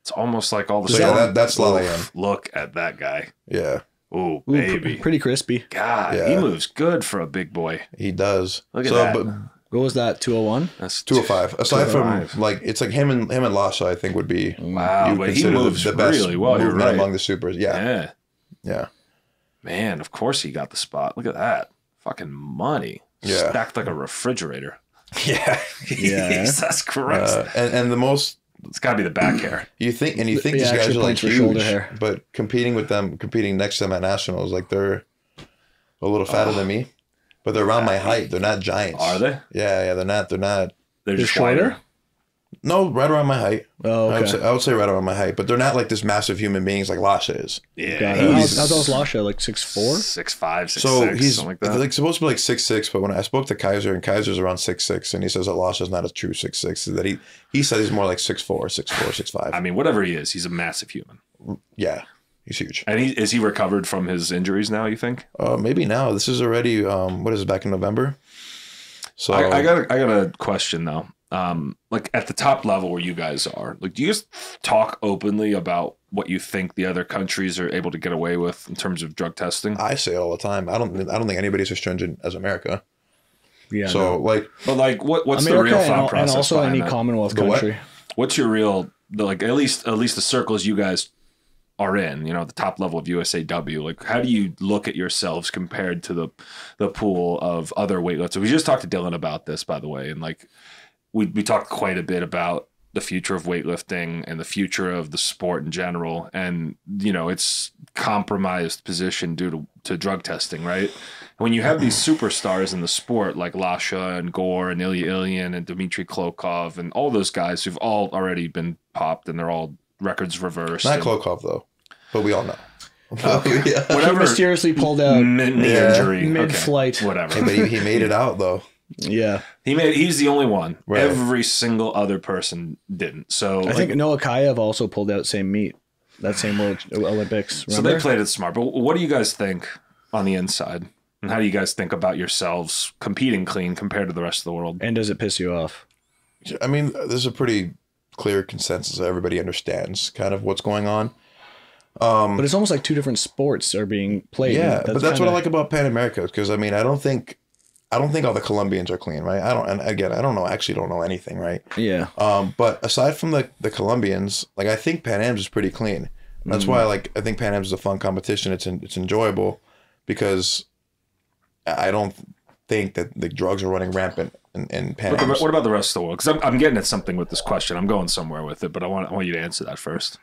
It's almost like all the So yeah, that, that's Lalayan. Look at that guy. Yeah, Oh, baby. pr- pretty crispy. God, he moves good for a big boy. he does. Look at so, that. But What was that? 201? That's 205. Aside from like it's like him and him and Lasha, I think would be Wow, you but he consider moves really well. You're right. among the supers. Yeah, Yeah. yeah. Man, of course he got the spot. Look at that. Fucking money. Yeah. Stacked like a refrigerator. <laughs> Yeah. <laughs> Yeah. Jesus Christ. Uh, and and the most it's got to be the back hair. you think and you think Yeah, these guys are like for shoulder huge, hair. but competing with them, competing next to them at nationals, like they're a little fatter than me, but they're around my height. They're not giants. Are they? Yeah, yeah. They're not. They're not. They're They're just shorter? wider. No, right around my height. Oh, I, would say, I would say right around my height, but they're not like this massive human beings like Lasha is. Yeah. Got it. he's How, how tall's Lasha? Like six four? Six five, six So six, he's something like like, supposed to be like six six, but when I spoke to Kaiser and Kaiser's around six six, and he says that Lasha's not a true six six, that he he says he's more like six four, six four, six five. I mean, whatever he is, he's a massive human. yeah, he's huge. And he is he recovered from his injuries now? You think? Uh, maybe now this is already um what is it back in November? So I, I got a, I got a question though. Um, like at the top level where you guys are, like, do you guys talk openly about what you think the other countries are able to get away with in terms of drug testing? I say it all the time. I don't I don't think anybody's as stringent as America. Yeah. so no. like But like, what what's the real thought and process also behind any that? Commonwealth The what? country. What's your real the, like at least at least the circles you guys are in, you know, the top level of USAW. Like how do you look at yourselves compared to the the pool of other weightlifters? We just talked to Dylan about this by the way and like we we talked quite a bit about the future of weightlifting and the future of the sport in general and you know, it's compromised position due to, to drug testing, right? When you have these superstars in the sport like Lasha and Gor and Ilya Ilyin and Dmitry Klokov and all those guys who've all already been popped and they're all records reversed. not and Klokov though, but we all know. Oh, yeah. <laughs> He mysteriously pulled out. mid, knee Yeah. injury, Okay, Mid-flight. whatever. but he, he made it out though. Yeah. He made. He's the only one. Right. Every single other person didn't. So I like, think Noah Kayev also pulled out same meet. That same World Olympics. so. They played it smart. But what do you guys think on the inside? And how do you guys think about yourselves competing clean compared to the rest of the world? and does it piss you off? I mean, there's a pretty clear consensus. Everybody understands kind of what's going on. But it's almost like two different sports are being played. Yeah, but that's what I like about Pan America because I mean, I don't think, I don't think all the Colombians are clean, right? I don't, and again, I don't know. I actually don't know anything, right? Yeah. Um, but aside from the the Colombians, like I think Pan Am's is pretty clean. That's Mm. why, like, I think Pan Am's is a fun competition. It's en- it's enjoyable because I don't think that the drugs are running rampant in, in Pan What, about- what about the rest of the world? Because I'm, I'm getting at something with this question. I'm going somewhere with it, but I want I want you to answer that first.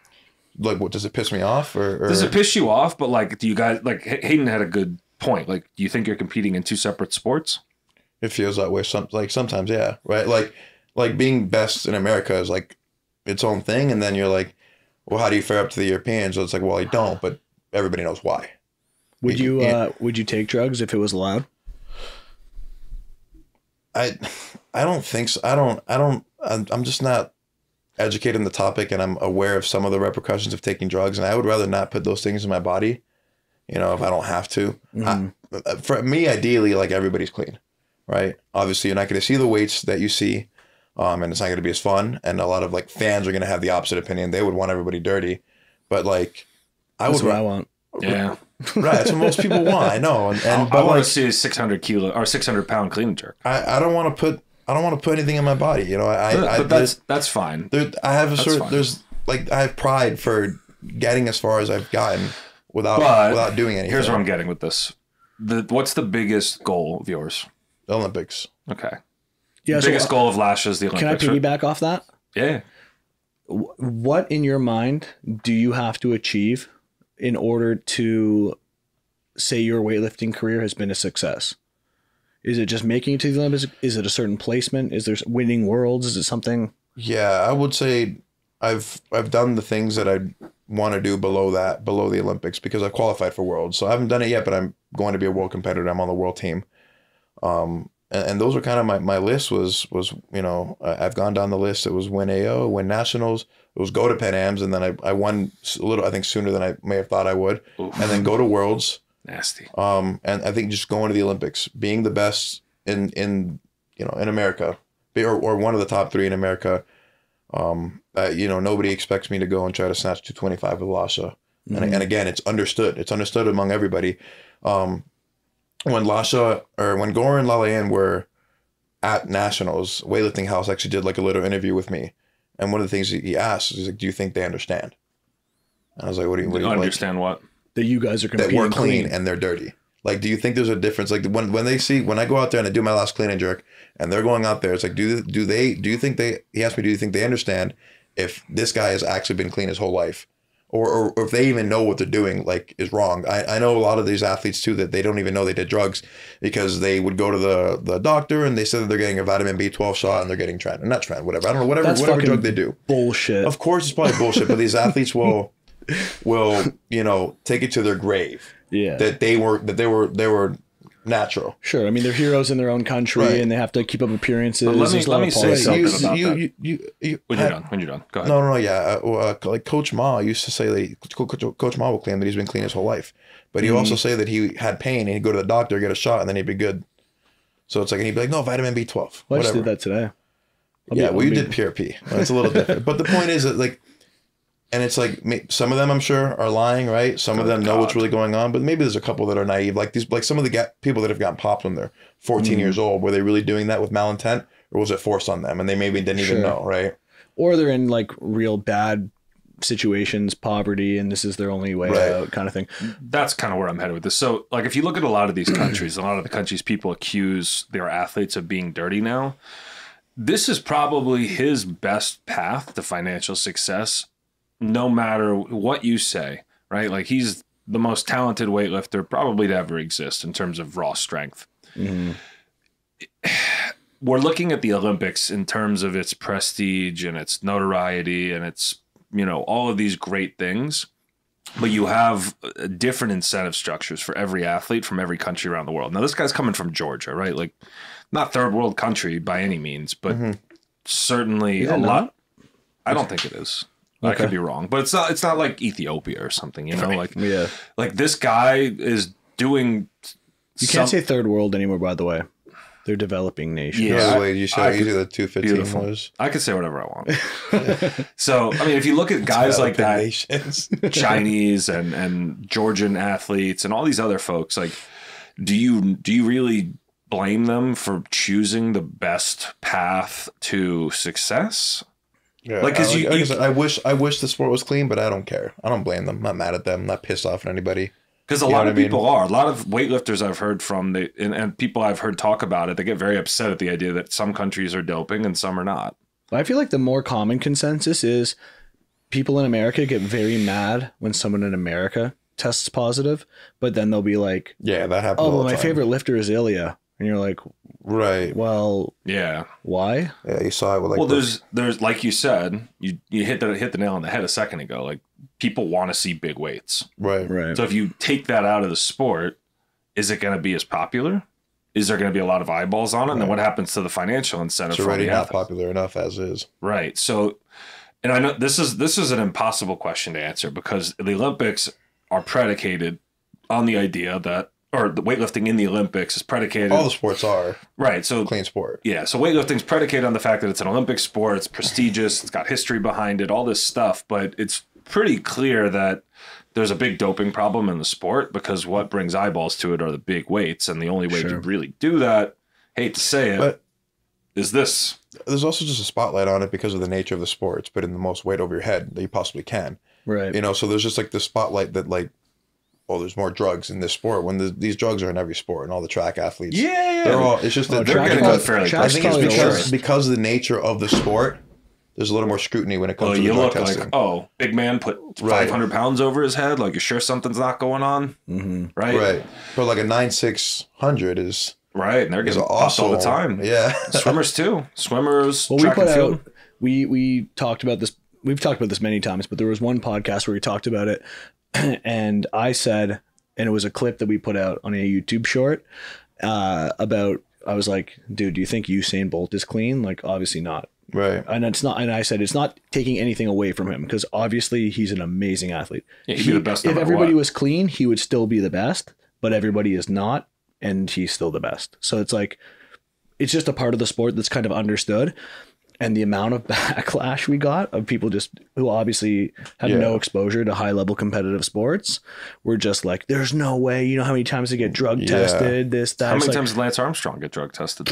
Like, what does it piss me off or? or Does it piss you off? But like, do you guys like Hayden had a good point? Like, do you think you're competing in two separate sports? it feels that way some like sometimes yeah right like like being best in america is like its own thing and then you're like well how do you fare up to the europeans so it's like well i don't but everybody knows why Would you Yeah. uh, would you take drugs if it was allowed? I i don't think so. I don't i don't i'm, I'm just not educated in the topic and i'm aware of some of the repercussions of taking drugs and i would rather not put those things in my body you know if i don't have to. I, for me ideally like everybody's clean right? Obviously you're not going to see the weights that you see um, and it's not going to be as fun and a lot of like fans are going to have the opposite opinion. They would want everybody dirty but like i That's would what I want. Yeah, right that's what most people want i know and, and I, but want like to see a 600 kilo or 600 pound clean and jerk. I, I don't want to put i don't want to put anything in my body you know i But, I, but that's that's fine. there, I have a sort of there's like I have pride for getting as far as I've gotten without But without doing anything. Here's what I'm getting with this. The what's the biggest goal of yours? Olympics. Okay, Yeah. So biggest uh, goal of Lash is the can I Olympics. right? piggyback off that? Yeah. What in your mind do you have to achieve in order to say your weightlifting career has been a success? Is it just making it to the Olympics? Is it a certain placement? Is there winning worlds? Is it something? Yeah, I would say I've I've done the things that I want to do below that, below the Olympics, because I qualified for Worlds. So I haven't done it yet, but I'm going to be a world competitor. I'm on the world team. Um, and, and those were kind of my, my list was was you know I've gone down the list. It was win AO, win nationals. It was go to Pan Am's, and then I, I won a little. I think sooner than I may have thought I would, Oof. and then go to Worlds. Nasty. Um, and I think just going to the Olympics, being the best in in you know in America, or, or one of the top three in America. Um, uh, you know, nobody expects me to go and try to snatch 225 with Lasha. And, and again, it's understood. It's understood among everybody. Um, when Lasha or when Gor and Lalayan were at nationals, weightlifting house actually did like a little interview with me, and one of the things he- he asked is like, "Do you think they understand?" And I was like, "What do you, what do you like, understand what? that you guys are that we're clean, clean. and they're dirty?" Like, do you think there's a difference? Like when when they see when I go out there and I do my last clean and jerk, and they're going out there, it's like, do do they do you think they? He asked me, do you think they understand if this guy has actually been clean his whole life, or or, or if they even know what they're doing like is wrong? I, I know a lot of these athletes too that they don't even know they did drugs because they would go to the the doctor and they said that they're getting a vitamin B twelve shot and they're getting trend or not trend whatever I don't know whatever That's whatever drug they do. Bullshit. Of course, it's probably bullshit, but these athletes <laughs> will will you know take it to their grave yeah. that they were that they were they were natural. Sure. I mean, they're heroes in their own country, Right. and they have to keep up appearances. But let me- There's let me say something you, about you, that. you, you, you When you're done, when you're done, go ahead. No, no, no, yeah. Uh, uh, like Coach Ma used to say that Coach, Coach Ma will claim that he's been clean his whole life, but he Mm-hmm. also say that he had pain and he'd go to the doctor, get a shot, and then he'd be good. So it's like, and he'd be like, no, vitamin B twelve, Well, I just did that today. I'll yeah, be- well, I'll you be- did PRP. Well, It's a little different, but the point is that like, and it's like some of them I'm sure are lying, right? Some of them know what's really going on, but maybe there's a couple that are naive, like these, like some of the ga- people that have gotten popped when they're 14 Mm. years old. Were they really doing that with malintent, or was it forced on them, and they maybe didn't even know, right? Or they're in like real bad situations, poverty, and this is their only way Right. out, kind of thing. that's kind of where I'm headed with this. So, like, if you look at a lot of these <clears throat> countries, a lot of the countries people accuse their athletes of being dirty now. This is probably his best path to financial success, no matter what you say, right? Like, he's the most talented weightlifter probably to ever exist in terms of raw strength. Mm-hmm. We're looking at the Olympics in terms of its prestige and its notoriety and its, you know, all of these great things but you have different incentive structures for every athlete from every country around the world. Now, this guy's coming from Georgia, right? Like, not third world country by any means, but mm-hmm. certainly a it lot. I don't think it is. I could be wrong, but it's not. It's not like Ethiopia or something, you know. Like, Yeah. like this guy is doing. You can't say third world anymore, by the way. They're developing nations. Yeah. Yeah, I- way you show I you could- the two fifteen Beautiful. was. I could say whatever I want. <laughs> so, I mean, if you look at guys like that, Nations. <laughs> Chinese and and Georgian athletes and all these other folks like do you do you really blame them for choosing the best path to success? Yeah, Like, 'cause I, you- like I you- I wish I wish the sport was clean, but I don't care. I don't blame them. I'm not mad at them. I'm not pissed off at anybody. Because a You lot of I mean? people are. A lot of weightlifters I've heard from, they, and, and people I've heard talk about it, they get very upset at the idea that some countries are doping and some are not. I feel like the more common consensus is people in America get very mad when someone in America tests positive, but then they'll be like, Yeah, that happened." "Oh, all well, the my time. favorite lifter is Ilya," and you're like, Right. "Well, Yeah. why?" Yeah, you saw it with like. well, the- there's there's like you said, you you hit the hit the nail on the head a second ago. Like people want to see big weights. right. Right. So if you take that out of the sport, is it going to be as popular? Is there going to be a lot of eyeballs on it? And then what happens to the financial incentive It's for already the not athletes? popular enough as is. Right. So, and I know this is this is an impossible question to answer because the Olympics are predicated on the idea that, or the weightlifting in the Olympics is predicated. All the sports are right. So clean sport. yeah, so weightlifting is predicated on the fact that it's an Olympic sport, it's prestigious, it's got history behind it, all this stuff, but it's pretty clear that there's a big doping problem in the sport because what brings eyeballs to it are the big weights, and the only way Sure. to really do that, hate to say it, is But this. there's also just a spotlight on it because of the nature of the sport. It's putting the most weight over your head that you possibly can. right. You know, so there's just like the spotlight that like, oh, there's more drugs in this sport when the, these drugs are in every sport and all the track athletes. Yeah, They're all. It's just Oh, that they're track getting probably- good fairly I think it's because because of the nature of the sport. There's a little more scrutiny when it comes Oh, to the you drug look testing. like oh, big man put Right. 500 pounds over his head. Like you're sure something's not going on, hmm right? right, but like a nine six hundred is Right, and they're getting awesome all the time. Yeah, Swimmers too. Swimmers, Well, we track put and field. out we we talked about this. We've talked about this many times, but there was one podcast where we talked about it, <clears throat> and I said, and it was a clip that we put out on a YouTube short uh, about. I was like, dude, do you think Usain Bolt is clean? Like, obviously not. right. And it's not. And I said it's not taking anything away from him because obviously he's an amazing athlete. Yeah, he'd be the best If everybody what. was clean, he would still be the best. But everybody is not, and he's still the best. So it's like, it's just a part of the sport that's kind of understood. And the amount of <laughs> backlash we got of people just who obviously had Yeah. no exposure to high level competitive sports were just like, "There's no way." You know how many times they get drug Yeah. tested? This that. How many like- times did Lance Armstrong get drug tested?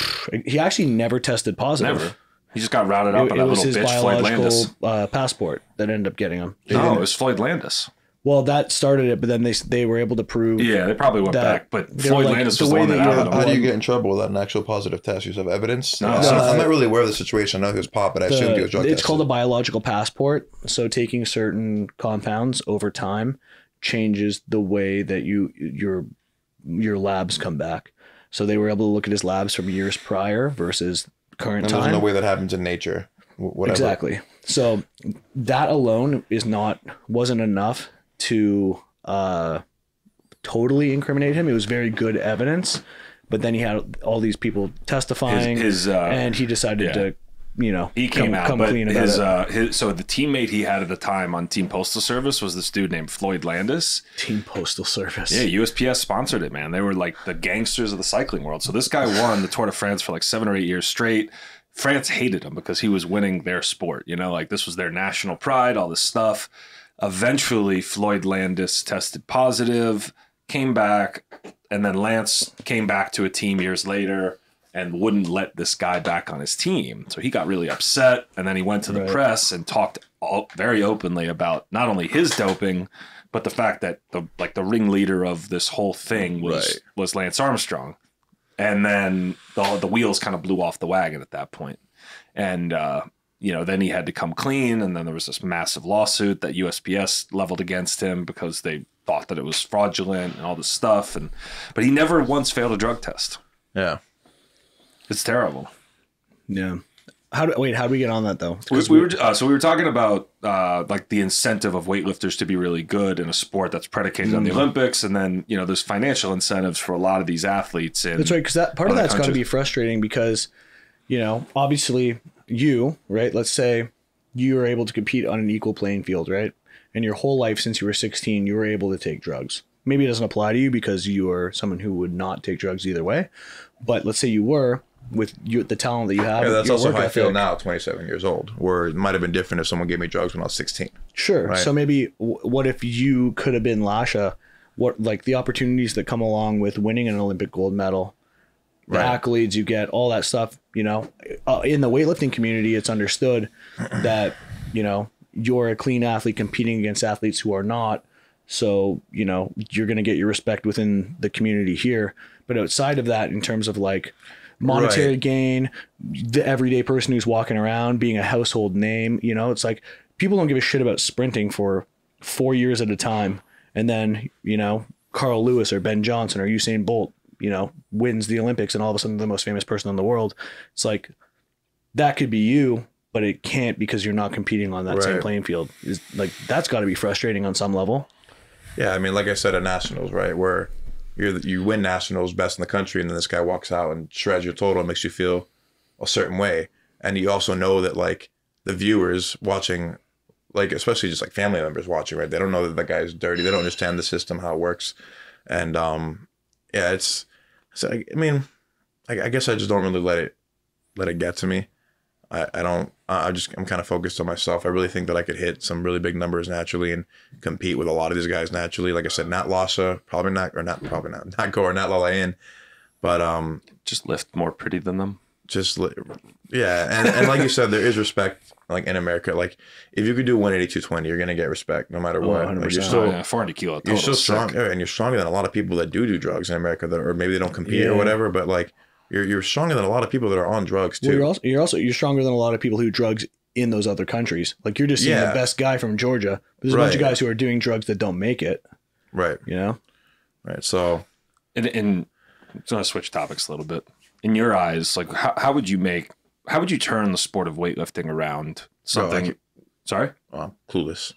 he actually never tested positive. Never. He just got routed up It, by it that was little his bitch Floyd biological Landis. uh, passport that ended up getting him. They No, it was Floyd Landis. Well, that started it, but then they they were able to prove. Yeah, they probably went back, but Floyd like, Landis the was the way one that that you're- How do you get in trouble without an actual positive test? You have evidence. No. So Uh, I'm not really aware of the situation. I know he was popped, but I assumed he was the, drug it's tested. called a biological passport. So taking certain compounds over time changes the way that you your your labs come back. So they were able to look at his labs from years prior versus current and there's no way that happens in nature. Whatever. Exactly. So that alone is not wasn't enough to uh, totally incriminate him. It was very good evidence, but then he had all these people testifying, His, his uh, and he decided yeah. to, you know, he came come, out, come but clean about his, uh, his so the teammate he had at the time on Team Postal Service was this dude named Floyd Landis. Team Postal Service. Yeah, USPS sponsored it, man. They were like the gangsters of the cycling world. So this guy won the Tour de France for like seven or eight years straight. France hated him because he was winning their sport. You know, like this was their national pride, all this stuff. Eventually, Floyd Landis tested positive, came back, and then Lance came back to a team years later and wouldn't let this guy back on his team. So he got really upset, and then he went to the Right. press and talked all, very openly about not only his doping, but the fact that the like the ringleader of this whole thing was Right. was Lance Armstrong, and then the the wheels kind of blew off the wagon at that point, and uh, you know then he had to come clean, and then there was this massive lawsuit that USPS leveled against him because they thought that it was fraudulent and all this stuff, and but he never once failed a drug test. Yeah. It's terrible. Yeah. How do wait? How do we get on that though? We, we were uh, so we were talking about uh, like the incentive of weightlifters to be really good in a sport that's predicated on the Olympics, and then you know there's financial incentives for a lot of these athletes. In, That's right, because that part of other that's got to be frustrating because, you know, obviously you right. Let's say you are able to compete on an equal playing field, right? And your whole life since you were 16, you were able to take drugs. Maybe it doesn't apply to you because you are someone who would not take drugs either way. But let's say you were with you the talent that you have. Yeah, that's also how I feel now, 27 years old, where it might have been different if someone gave me drugs when I was 16. Sure. Right. So maybe what if you could have been Lasha? What like the opportunities that come along with winning an Olympic gold medal, the Right. accolades you get, all that stuff. You know, uh, in the weightlifting community, it's understood <clears throat> that you know you're a clean athlete competing against athletes who are not. So you know you're going to get your respect within the community here, but outside of that, in terms of like monetary Right. gain, the everyday person who's walking around being a household name, you know, it's like people don't give a shit about sprinting for four years at a time, and then you know Carl Lewis or Ben Johnson or Usain Bolt, you know, wins the Olympics and all of a sudden the most famous person in the world. It's like that could be you, but it can't because you're not competing on that same playing field. Is like that's got to be frustrating on some level. Yeah, I mean, like I said at nationals, right, where you're you win nationals, best in the country, and then this guy walks out and shreds your total, and makes you feel a certain way, and you also know that like the viewers watching, like especially just like family members watching, right, they don't know that the guy's dirty, they don't understand the system how it works, and um, yeah, it's, so I, I mean, I, I guess I just don't really let it let it get to me. I, I don't. I just I'm kind of focused on myself. I really think that I could hit some really big numbers naturally and compete with a lot of these guys naturally. Like I said, not Lasha, probably not, or not, probably not, <laughs> not Gor, not Lalayan, but um, just lift more pretty than them. just yeah. And, and like you said, there is respect. Like in America, like if you could do 180, 220, you're gonna get respect no matter Oh, what. Like, 100%. you're So still oh, yeah, 400 kilo. you're still strong, yeah, and you're stronger than a lot of people that do do drugs in America, that, or maybe they don't compete Yeah. or whatever. But like you're you're stronger than a lot of people that are on drugs too. Well, you're also you're also you're stronger than a lot of people who do drugs in those other countries. Like you're just seeing Yeah. the best guy from Georgia. There's a bunch of guys who are doing drugs that don't make it. right, You know. right. So And, and I'm gonna switch topics a little bit. In your eyes, like how, how would you make how would you turn the sport of weightlifting around something? like- sorry, oh, I'm clueless.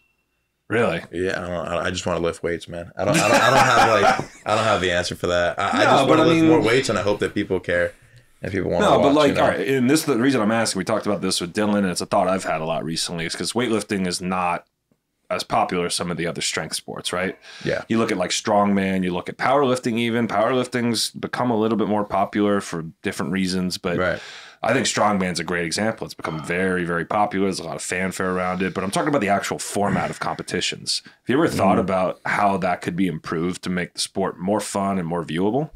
really? Yeah, I don't. I just want to lift weights, man. I don't. I <laughs> don't, I don't have like. I don't have the answer for that. I, I No, just but want to I lift mean- more weights, and I hope that people care and people want to. No, watch, but like, you know? all right, and this is the reason I'm asking. We talked about this with Dylan, and it's a thought I've had a lot recently. Is because weightlifting is not as popular as some of the other strength sports, right? Yeah. You look at like strongman, you look at powerlifting. Even powerlifting's become a little bit more popular for different reasons, but Right. I think strongman's a great example. It's become very, very popular. There's a lot of fanfare around it. But I'm talking about the actual format of competitions. Have you ever thought about how that could be improved to make the sport more fun and more viewable?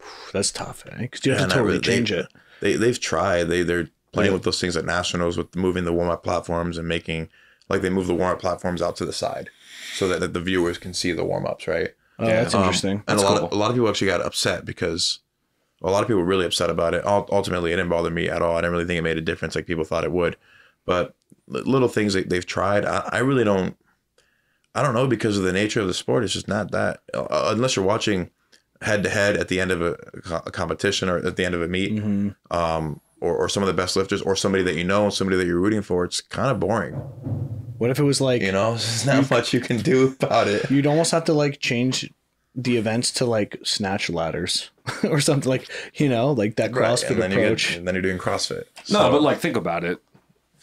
<sighs> That's tough, eh? Because you have And to totally really- change they, it. They they've tried. They they're playing Yeah. with those things at nationals with moving the warm up platforms and making like they move the warm up platforms out to the side so that, that the viewers can see the warm ups, right? Oh, Yeah. that's Um, interesting. and That's a lot cool. of, a lot of people actually got upset because a lot of people were really upset about it. Ultimately, it didn't bother me at all. I didn't really think it made a difference like people thought it would. But little things that they've tried, I, I really don't. I don't know because of the nature of the sport. It's just not that uh, unless you're watching head to head at the end of a, a competition or at the end of a meet, Mm-hmm. um, or, or some of the best lifters, or somebody that you know, somebody that you're rooting for. It's kind of boring. What if it was like You know, <laughs> there's not much you can do about it. you'd almost have to like change the events to like snatch ladders <laughs> or something like you know like that CrossFit and then you approach. get, and then you're doing CrossFit. No, but like think about it.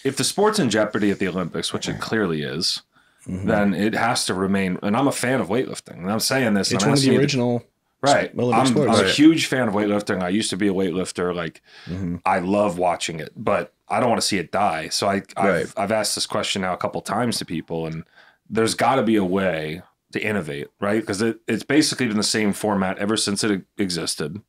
If the sport's in jeopardy at the Olympics, which it clearly is, Mm-hmm. then it has to remain. And I'm a fan of weightlifting, and I'm saying this. and it's I'm one of the you to- original. Right. Olympic I'm, sports. I'm a huge fan of weightlifting. I used to be a weightlifter. Like, Mm-hmm. I love watching it, but I don't want to see it die. So I, I've, Right. I've asked this question now a couple times to people, and there's got to be a way to innovate, right? Because it, it's basically been the same format ever since it existed.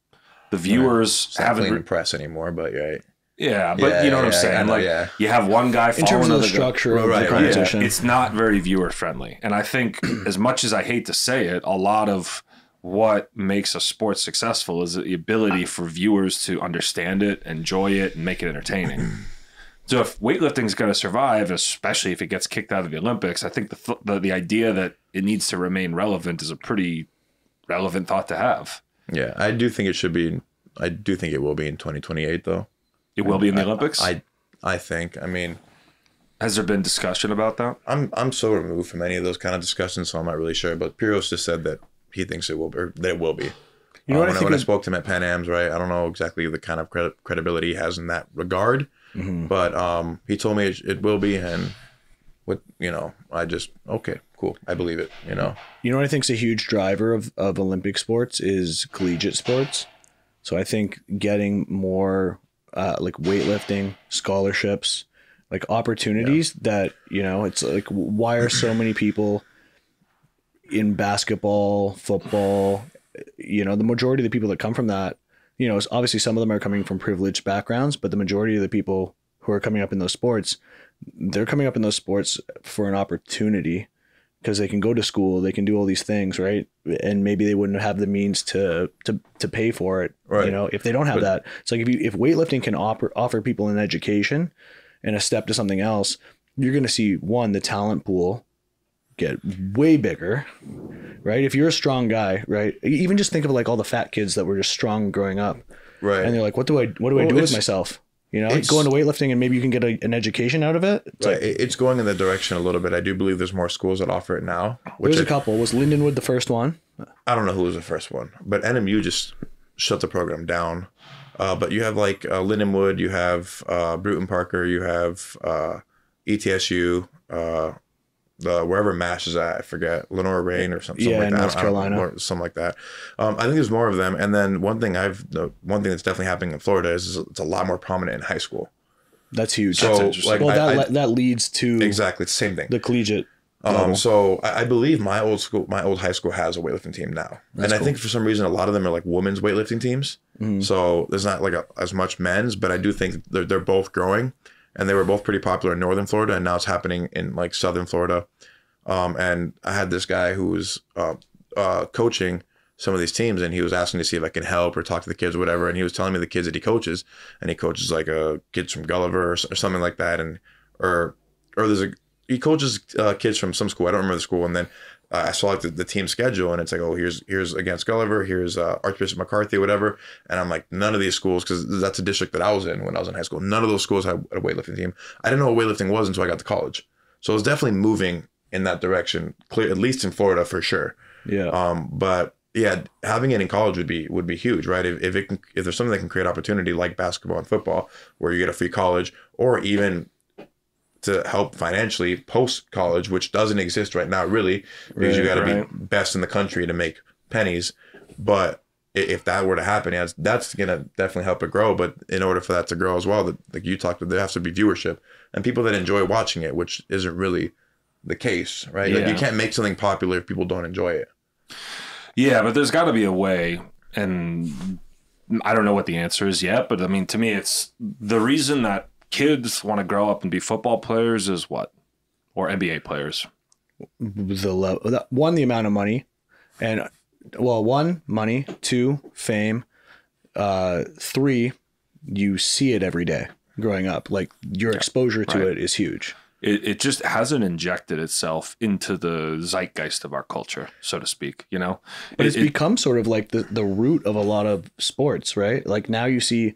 The viewers It's not haven't, clean re- press anymore, but you're right. yeah, but Yeah, you know what I'm saying. know, like, yeah. you have one guy In terms of the another guy. structure of Right, the right, yeah. competition, It's not very viewer friendly. And I think, <clears throat> as much as I hate to say it, a lot of what makes a sport successful is the ability for viewers to understand it, enjoy it, and make it entertaining. <clears throat> so if weightlifting is going to survive, especially if it gets kicked out of the Olympics, I think the, the the idea that it needs to remain relevant is a pretty relevant thought to have. Yeah, I do think it should be. I do think it will be in 2028, though. It will be in the Olympics. I, I think. I mean, Has there been discussion about that? I'm I'm so removed from any of those kind of discussions, so I'm not really sure. But Pyrros just said that he thinks it will, or that it will be. You know Uh, what I when, I, think when I spoke to him at Pan Am's, right? I don't know exactly the kind of credi- credibility he has in that regard, Mm-hmm. but um, he told me it, it will be, and what you know, I just okay, cool, I believe it. You know, You know what I think is a huge driver of, of Olympic sports is collegiate sports. So I think getting more uh, like weightlifting scholarships, like opportunities that you know, it's like why are so many people in basketball, football? You know, the majority of the people that come from that, you know, obviously some of them are coming from privileged backgrounds, but the majority of the people who are coming up in those sports, they're coming up in those sports for an opportunity because they can go to school, they can do all these things, right? And maybe they wouldn't have the means to to to pay for it, You know, if they don't have that. It's like if you if weightlifting can offer offer people an education and a step to something else, you're going to see one the talent pool get way bigger, right? If you're a strong guy, right? Even just think of like all the fat kids that were just strong growing up, right? and they're like, what do I what do I do with myself? You know, it's- go into weightlifting and maybe you can get a, an education out of it. It's Right, like, it's going in that direction a little bit. I do believe there's more schools that offer it now. Which there's a couple. Was Lindenwood the first one? I don't know who was the first one, but NMU just shut the program down. Uh, but you have like uh, Lindenwood, you have uh, Brewton-Parker, you have uh, ETSU, uh, the wherever Mash is at, I forget Lenoir-Rhyne or something, Yeah, like in that. North I don't- I don't- Carolina. something like that. Um, I think there's more of them. And then one thing I've one thing that's definitely happening in Florida is, is it's a lot more prominent in high school. That's huge. So interesting. like well, I- that I- that leads to exactly the same thing. the collegiate. Um, so I, I believe my old school, my old high school has a weightlifting team now, and I think for some reason a lot of them are like women's weightlifting teams. Mm-hmm. So there's not like a, as much men's, but I do think they're they're both growing, and they were both pretty popular in northern Florida, and now it's happening in like southern Florida. Um, and I had this guy who was uh, uh, coaching some of these teams, and he was asking to see if I can help or talk to the kids or whatever. And he was telling me the kids that he coaches, and he coaches like a kids from Gulliver or, or something like that, and or or there's a he coaches uh, kids from some school. I don't remember the school, and then uh, I saw like the, the team schedule, and it's like, oh, here's here's against Gulliver, here's uh, Archbishop McCarthy, whatever. And I'm like, none of these schools, because that's a district that I was in when I was in high school. None of those schools had a weightlifting team. I didn't know what weightlifting was until I got to college. So it was definitely moving in that direction, clear at least in Florida for sure. Yeah. Um, but yeah, having it in college would be would be huge, right? If, if it can, if there's something that can create opportunity like basketball and football, where you get a free college, or even to help financially post college, which doesn't exist right now, really, because you Right, got to right. be best in the country to make pennies. But if that were to happen, yeah, that's gonna definitely help it grow. But in order for that to grow as well, that like you talked, there has to be viewership and people that enjoy watching it, which isn't really the case, right? Like you can't make something popular if people don't enjoy it. Yeah, but there's got to be a way, and I don't know what the answer is yet. But I mean, to me, it's the reason that kids want to grow up and be football players is what, or NBA players. the level one the amount of money and well one money two fame uh three you see it every day growing up like your exposure to right. it is huge It, it just hasn't injected itself into the zeitgeist of our culture, so to speak. You know, but It- it's it- become sort of like the the root of a lot of sports right like now you see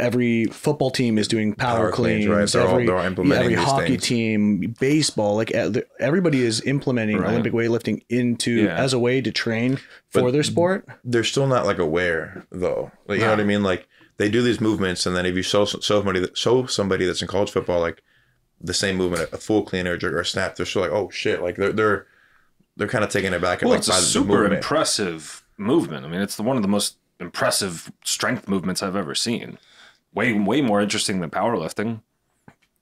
every football team is doing power, Power cleans, cleans, right. They're all- every, they're all every hockey things. team baseball like uh, everybody is implementing Right. olympic weightlifting into Yeah. as a way to train for their sport They're still not like aware though. Like, you know what I mean? Like they do these movements, and then if you show show somebody that show somebody that's in college football like the same movement, a full clean or a jerk or a snap, they're still like, oh shit, like they're they're they're kind of taking it back. and well, like it's a super movement. impressive movement. I mean, it's the, one of the most impressive strength movements I've ever seen. Way way more interesting than powerlifting.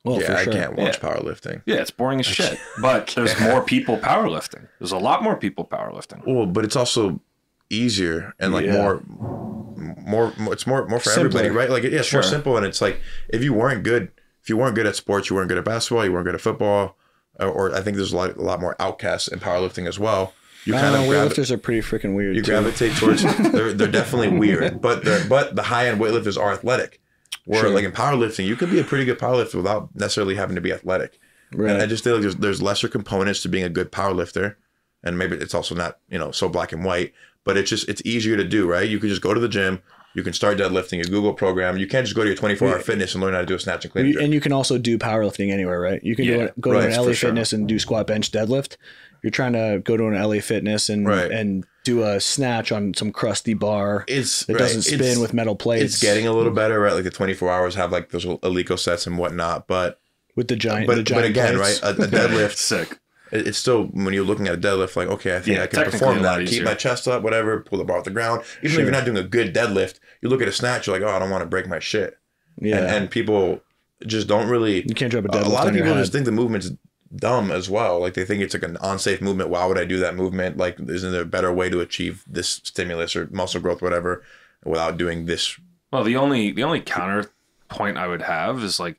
well yeah, for I can't watch powerlifting. Yeah, it's boring as shit. <laughs> But there's more people powerlifting. There's a lot more people powerlifting. Well, but it's also easier and like Yeah. more, more, more. It's more, more for Simpler. everybody, right? Like, yeah, it's more simple, and it's like if you weren't good, if you weren't good at sports, you weren't good at basketball, you weren't good at football, or, or I think there's a lot, a lot more outcasts in powerlifting as well. You kind don't of know, grab, weightlifters are pretty freaking weird. you too. gravitate towards. they're, they're definitely <laughs> weird, but they're, but the high end weightlifters are athletic. Where Sure. like in powerlifting, you can be a pretty good powerlifter without necessarily having to be athletic. Right. And I just feel like there's, there's lesser components to being a good powerlifter, and maybe it's also not you know so black and white, but it's just it's easier to do, right? You can just go to the gym, you can start deadlifting, you Google program. You can't just go to your 24 hour fitness and learn how to do a snatch and clean. and you can also do powerlifting anywhere, right? You can Yeah, do go right, to an LA sure. Fitness and do squat, bench, deadlift. You're trying to go to an LA Fitness and Right. and do a snatch on some crusty bar It's that right, doesn't spin it's- with metal plates. It's getting a little better, right? Like the 24 hours have like those Eleiko sets and whatnot, but with the giant. the but giant but again, plates. right? A, a <laughs> deadlift Sick. it's still when you're looking at a deadlift, like okay, I think Yeah, I can perform a lot that. Keep my chest up, whatever. Pull the bar off the ground. Even if you're not doing a good deadlift, you look at a snatch, you're like, oh, I don't want to break my shit. Yeah, And, and people just don't really. you can't drop a deadlift. A lot of people just think the movement's dumb as well. Like they think it's like an unsafe movement. Why would I do that movement? Like, isn't there a better way to achieve this stimulus or muscle growth, whatever, without doing this? Well, the only the only counterpoint I would have is like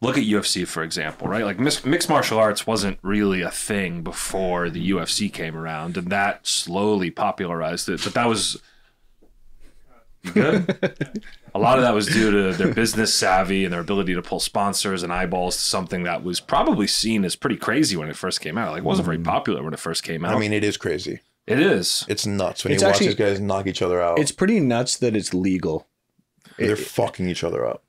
look at UFC for example, right? Like mixed, mixed martial arts wasn't really a thing before the UFC came around, and that slowly popularized it. But that was <laughs> You good. A lot of that was due to their business savvy and their ability to pull sponsors and eyeballs to something that was probably seen as pretty crazy when it first came out. Like it wasn't very mm-hmm. popular when it first came out. I mean, it is crazy. it is. It's nuts when It's you watch actually- these guys knock each other out. It's pretty nuts that it's legal. They're fucking each other up.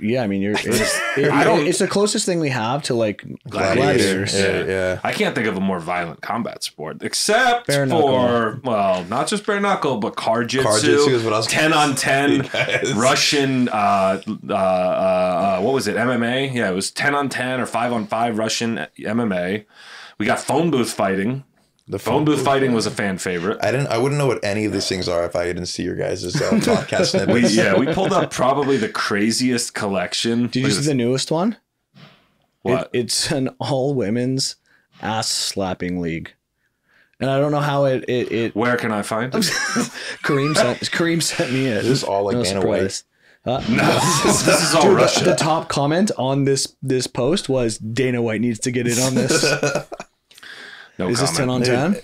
Yeah, I mean, you're. <laughs> It's, it- I don't- it's the closest thing we have to like gladiators. Yeah, yeah. I can't think of a more violent combat sport except Bare knuckle. for well, not just bare knuckle, but car jitsu, Car jitsu is what I was ten on ten, <laughs> Yes. Russian. Uh, uh, uh, uh, what was it? MMA. Yeah, it was ten on ten or five on five Russian MMA. We got phone booth fighting. The Phone booth fighting was a fan favorite. I didn't. I wouldn't know what any of these things are if I didn't see your guys' uh, <laughs> podcast We, yeah, we pulled up probably the craziest collection. Did you see this. the newest one? what? It, it's an all women's ass slapping league, and I don't know how it it, it Where can I find it? <laughs> Kareem sent Kareem sent me it. Is this is all like No Dana surprise. <laughs> no, this, this is all Dude, the, Russia. the top comment on this this post was Dana White needs to get in on this. No is this ten on ten?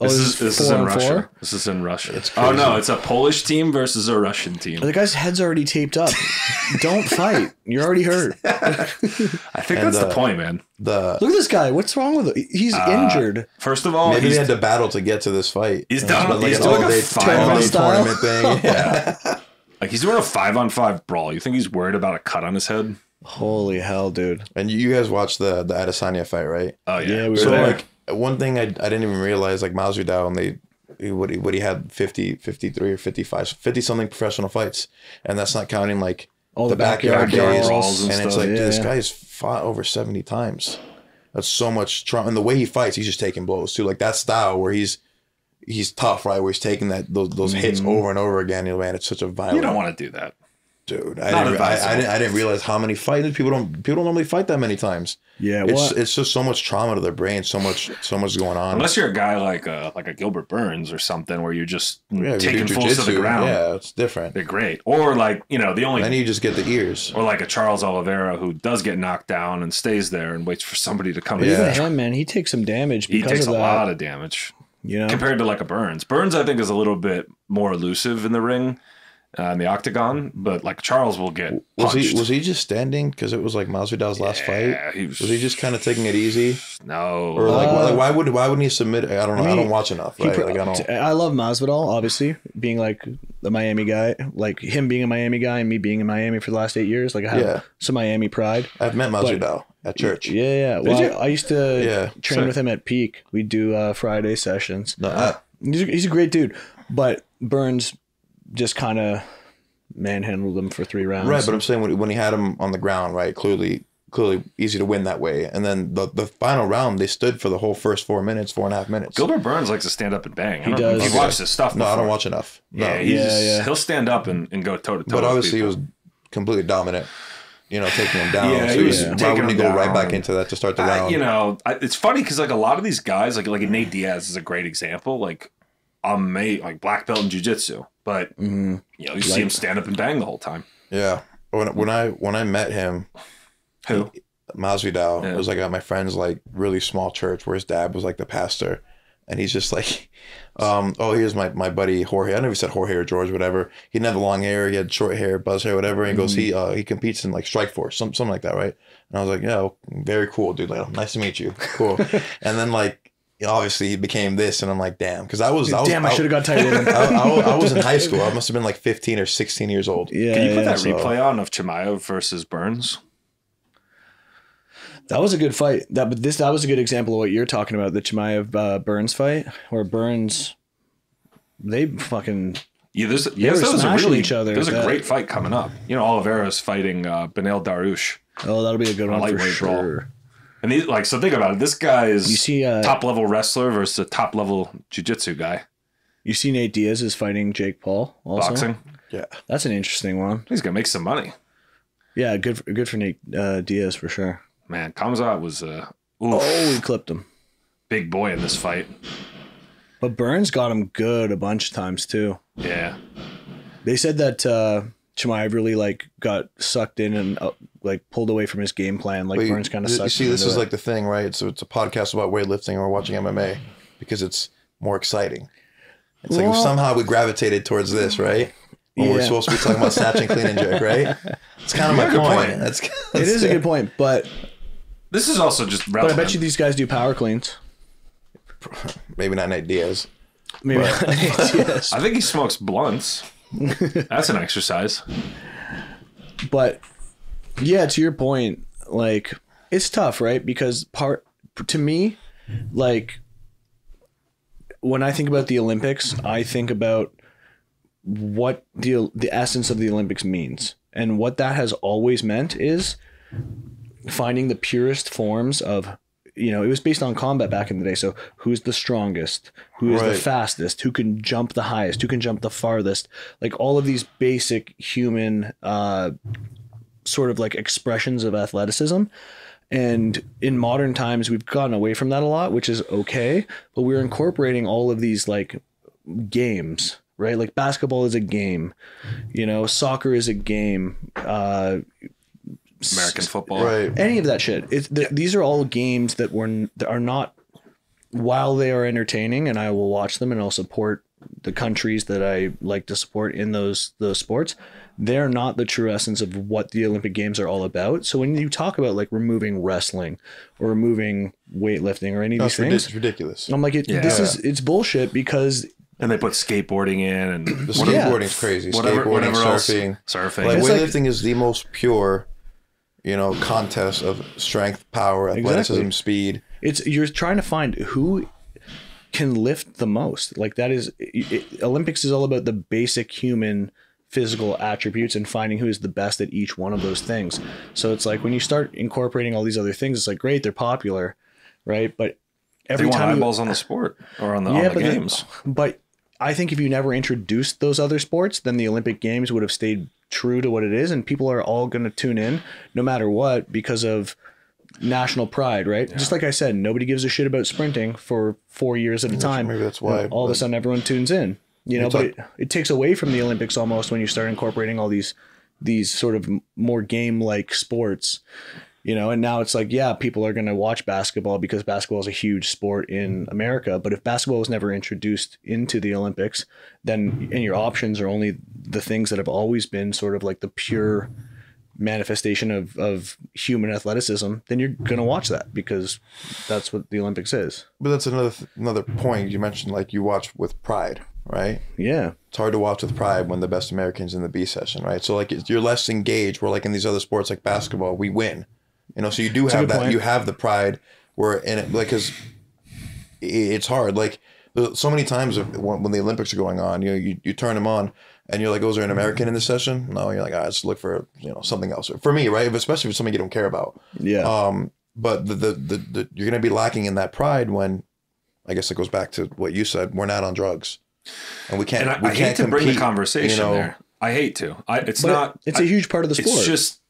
Oh, This is this is in Russia. four? This is in Russia. It's oh no, it's a Polish team versus a Russian team. The guy's head's already taped up. <laughs> Don't fight. You're already hurt. I think And, that's uh, the point, man. The Look at this guy. What's wrong with him? He's injured. First of all, maybe he's, they had to battle to get to this fight. He's And it's done- like he's doing a all-day five tournament thing. <laughs> Yeah. <laughs> like he's doing a five on five brawl. You think he's worried about a cut on his head? Holy hell, dude. And you guys watched the the Adesanya fight, right? Oh yeah, Yeah, we were So there. like one thing I, I didn't even realize like Masvidal and they he- what he, what he had 50 53 or 55 50 something professional fights and that's not counting like All the, the backyard, backyard days brawls and, and it's stuff. like dude, this guy has fought over 70 times that's so much trauma and the way he fights he's just taking blows too like that style where he's he's tough, right? Where he's taking that those those hits mm-hmm. over and over again. You know, man, it's such a violent. You don't want to do that. Dude. I Not didn't, I. I, didn't, I didn't realize how many fights people don't people don't normally fight that many times. Yeah, It's well, it's just so much trauma to their brain, so much so much going on. Unless you're a guy like a like a Gilbert Burns or something where you're just yeah, if you taking do fools to the ground. Yeah, it's different. They're great. Or like, you know, the only Then you just get the ears. or like a Charles Oliveira who does get knocked down and stays there and waits for somebody to come Yeah. in. even him, man, he takes some damage He takes of a that. lot of damage you know, compared to like a Burns. Burns, I think, is a little bit more elusive in the ring, uh, in the octagon, but like Charles will get Was punched. he was he just standing because it was like Masvidal's last fight? He was, Was he just kind of taking it easy, no? or like, Uh, why, like why would why wouldn't he submit? I don't know. I, mean, don't watch enough, right? pro- like I don't. I love Masvidal, obviously, being like the Miami guy, like him being a Miami guy and me being in Miami for the last eight years. Like I have Yeah. some Miami pride. I've met Masvidal at church. Yeah, yeah. Well. I, I used to Yeah. train Sick. with him at Peak. We do uh, Friday sessions. No, I, He's a, he's a great dude, but Burns just kind of manhandled him for three rounds. right, but I'm saying when, when he had him on the ground, right? Clearly, clearly easy to win that way. And then the the final round, they stood for the whole first four minutes, four and a half minutes. Gilbert Burns likes to stand up and bang. He don't know if does. You've watched his stuff. No, I don't watch enough. No, Yeah, he's, Yeah, yeah. he'll stand up and, and go toe to toe. but obviously he was completely dominant. You know, taking him down. Yeah, so he was why taking wouldn't he him go right back into that to start the I- round? you know, I, it's funny because like a lot of these guys, like like Nate Diaz is a great example. Like I'm made like black belt in jujitsu, but Mhm. you know you see him stand up and bang the whole time. yeah. When when I when I met him, Who? Masvidal. Yeah. It was like at my friend's like really small church where his dad was like the pastor. And he's just like, <laughs> um, oh, here's my, my buddy Jorge. I don't know if he said Jorge or George, whatever. He didn't have the long hair. He had short hair, buzz hair, whatever. And he goes, he uh, he competes in like Strikeforce, some, something like that, right? And I was like, yeah, very cool, dude. Like, nice to meet you. Cool. <laughs> and then like, obviously he became this, and I'm like, damn, because I was, I was, Damn, I should have got tight with. <laughs> I, I, I was in high school. I <laughs> must have been like 15 or 16 years old. Yeah, Can you put yeah. that so- replay on of Chimaev versus Burns? That was a good fight. That but this that was a good example of what you're talking about, the Chimaev uh, Burns fight, where Burns they fucking Yeah, there's They yes, that was a really each other There's a that. great fight coming up. You know, Oliveira's fighting uh, Beneil Dariush, oh that'll be a good one for sure. brawl. Sure. and these like so. Think about it. This guy is You see, uh, top level wrestler versus a top level jujitsu guy. You see Nate Diaz is fighting Jake Paul also. Boxing. Yeah. That's an interesting one. He's gonna make some money. Yeah, good for, good for Nate uh, Diaz for sure. Man, Kamzat was a oof, Oh, he clipped him. big boy in this fight. But Burns got him good a bunch of times too. Yeah. They said that uh, Chimaev really like got sucked in and uh, like pulled away from his game plan. Like But you- Burns kind of you sucked. see, him this into is it. like the thing, right? So it's a podcast about weightlifting and we're watching MMA because it's more exciting. It's like somehow we gravitated towards this, right? When we're supposed to be talking about snatch and clean and jerk, right? <laughs> It's kind of my good point. point. That's, it is a good point, but This is also just but I relevant. bet you these guys do power cleans. <laughs> maybe not Nate Diaz. Maybe yes, <laughs> I think he smokes blunts. That's an exercise. but yeah, to your point, like it's tough, right? Because part to me, like when I think about the Olympics, I think about what the the essence of the Olympics means, and what that has always meant is finding the purest forms of. You know, it was based on combat back in the day. So, who's the strongest? Who is the fastest? Who can jump the highest? Who can jump the farthest? Like all of these basic human uh, sort of like expressions of athleticism. And in modern times, we've gotten away from that a lot, which is okay. But we're incorporating all of these like games, right? Like basketball is a game, you know, soccer is a game, uh, American football. Right. any of that shit. It's th- these are all games that were n- that are not while they are entertaining, and I will watch them and I'll support the countries that I like to support in those those sports. They're not the true essence of what the Olympic Games are all about. So when you talk about like removing wrestling or removing weightlifting or any of No, these it's, ridic- things, it's ridiculous. I'm like, it, Yeah. this is it's bullshit because And they put skateboarding in and The whatever, Yeah. skateboarding's crazy. whatever, Skateboarding, whatever else. surfing. Surfing. Like It's like- weightlifting is the most pure, you know, contest of strength, power, athleticism, Exactly. speed. it's you're trying to find who can lift the most like that is it, it- olympics is all about the basic human physical attributes and finding who is the best at each one of those things so it's like when you start incorporating all these other things it's like great they're popular right but They every want time you, eyeballs on the sport or on the, on the but the- games. but I think if you never introduced those other sports, then the Olympic Games would have stayed true to what it is, and people are all going to tune in no matter what because of national pride, right? Just like I said, nobody gives a shit about sprinting for four years at a time. maybe that's why, all of a sudden everyone tunes in. You know, but it, it takes away from the Olympics almost when you start incorporating all these these sort of more game like sports. You know, and now it's like, yeah, people are going to watch basketball because basketball is a huge sport in mm-hmm. America. But if basketball was never introduced into the Olympics, then and your options are only the things that have always been sort of like the pure manifestation of, of human athleticism, then you're going to watch that because that's what the Olympics is. But that's another th- another point you mentioned. Like you watch with pride, right? Yeah. It's hard to watch with pride when the best Americans in the B session, right? So like you're less engaged. We're like in these other sports like basketball, we win. You know, so you do a have that. point. You have the pride. Where in it, like, because it's hard. Like so many times when, when the Olympics are going on, you know, you, you turn them on and you're like, "Oh, is there an American in this session?" No, you're like, "I just look for you know something else." For me, right? Especially if it's something you don't care about. Yeah. Um, but the, the, the, the you're gonna be lacking in that pride when, I guess it goes back to what you said. We're not on drugs, and we can't. And I, we I can't hate to bring the conversation you know, there. I hate to. I, it's but not. it's I- a huge part of the sport. It's just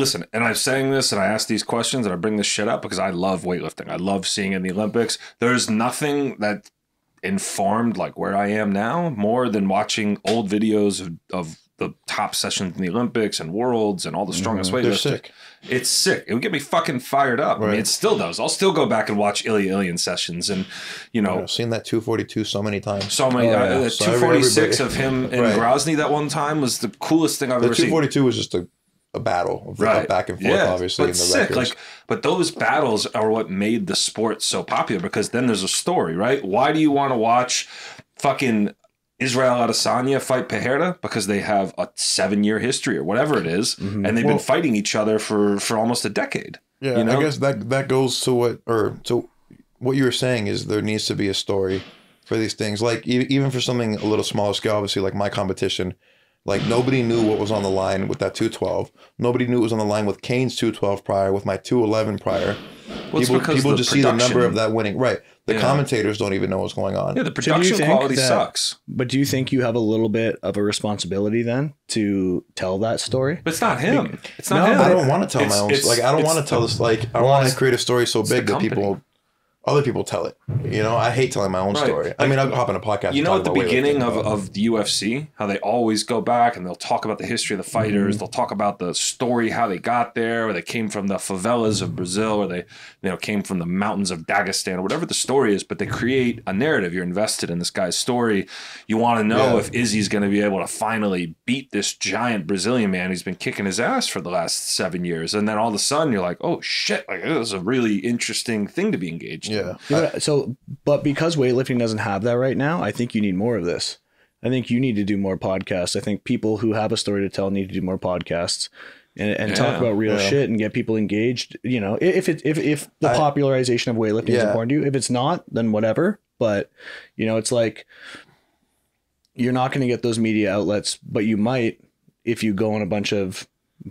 listen, and I'm saying this and I ask these questions and I bring this shit up because I love weightlifting. I love seeing in the Olympics. There's nothing that informed like where I am now more than watching old videos of, of the top sessions in the Olympics and worlds and all the strongest Mm-hmm. They're sick. It's sick. It would get me fucking fired up. I mean, it still does. I'll still go back and watch Ilya Ilyin sessions and, you know, I've seen that 242 so many times. so many. Oh, yeah. uh, the So 246 everybody- of him in <laughs> Right. Grozny that one time was the coolest thing I've the ever seen. 242 was just a, a battle of right back and forth, obviously, but in the sick. records. Like, but those battles are what made the sport so popular because then there's a story, right? Why do you want to watch fucking Israel Adesanya fight Pereira? Because they have a seven year history or whatever it is, mm-hmm. and they've Well- been fighting each other for for almost a decade. yeah, you know? I guess that that goes to what or to what you were saying is there needs to be a story for these things. Like e- even for something a little smaller scale, obviously, like my competition. Like nobody knew what was on the line with that 212. Nobody knew what was on the line with Caine's 212 prior, with my 211 prior. Well, people because people the just see the number of that winning. Right. The Yeah. commentators don't even know what's going on. Yeah, the production think quality that- sucks. But do you think you have a little bit of a responsibility then to tell that story? But it's not him. It's not No, him. I don't want to tell It's- my own. it's- Like I don't want to tell this. Like I want to create a story so big that people, other people tell it. You know, I hate telling my own Right. story. I mean, I'll hop on a podcast. You know, at the beginning of, of the UFC, how they always go back and they'll talk about the history of the fighters. Mm-hmm. They'll talk about the story, how they got there, or they came from the favelas of Brazil, or they you know came from the mountains of Dagestan, or whatever the story is. But they create a narrative. You're invested in this guy's story. You want to know Yeah. if Izzy's going to be able to finally beat this giant Brazilian man who's been kicking his ass for the last seven years. And then all of a sudden, you're like, oh shit! Like this is a really interesting thing to be engaged. In. yeah, Yeah, but- so, but because weightlifting doesn't have that right now, I think you need more of this. I think you need to do more podcasts. I think people who have a story to tell need to do more podcasts and, and talk about real yeah. shit and get people engaged. You know, if it if if the I- popularization of weightlifting is important to you, if it's not, then whatever. But you know, it's like you're not going to get those media outlets, but you might if you go on a bunch of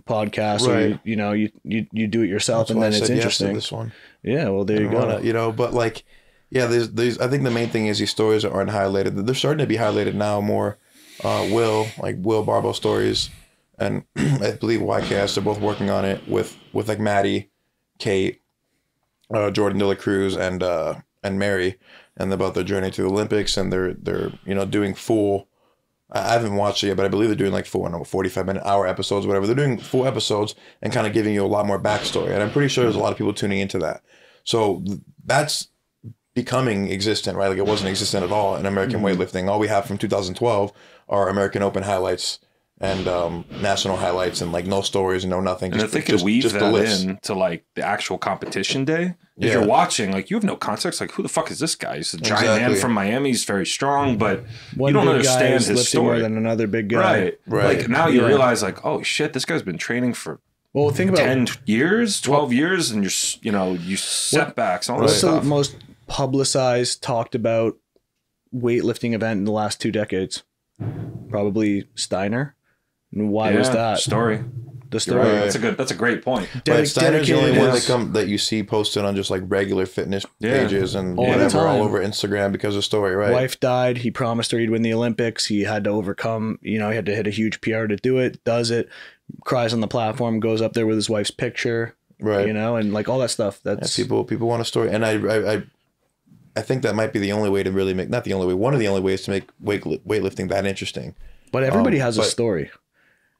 podcasts or you, you know you, you you do it yourself That's and then I it's said yes interesting. this one. Yeah, well there you go. wanna- you know, but like, yeah, there's, there's. I think the main thing is these stories aren't highlighted. They're starting to be highlighted now more. Uh, Will like Will Barbo stories, and <clears throat> I believe YCast. They're both working on it with with like Mattie, Kate, uh, Jourdan Delacruz, and uh, and Mary, and about their journey to the Olympics. And they're they're you know doing full. I haven't watched it yet, but I believe they're doing like don't know, 45 minute, hour episodes, whatever. They're doing full episodes and kind of giving you a lot more backstory. And I'm pretty sure there's a lot of people tuning into that. So that's becoming existent, right? Like it wasn't existent at all in American Mm-hmm. weightlifting. All we have from 2012 are American Open highlights and um, national highlights and like no stories and no nothing. And if they could just, weave just that in to like the actual competition day, if Yeah. you're watching, like you have no context. Like who the fuck is this guy? He's a giant man from Miami. He's very strong, but One you don't big guy understand is his lifting more story. than another big guy. Right. Right. Like now you Yeah. realize like, oh shit, this guy's been training for Well, think about 10 years, 12 years, and you're, you know, you setbacks, all this what's the most publicized, talked about weightlifting event in the last two decades? Probably Steiner. And why was that? Story. the story. right. Right. That's a good. That's a great point. Dedic- Right, Steiner's the only dedicated one that is- come that you see posted on just like regular fitness Yeah. pages and All whatever all over Instagram because of story, right? Wife died. He promised her he'd win the Olympics. He had to overcome, you know, he had to hit a huge PR to do it. Does it? Cries on the platform. Goes up there with his wife's picture. Right. You know, and like all that stuff. Yeah, That's people people want a story, and I, I I I think that might be the only way to really make not the only way one of the only ways to make weight weightlifting that interesting. But everybody Um, has a story.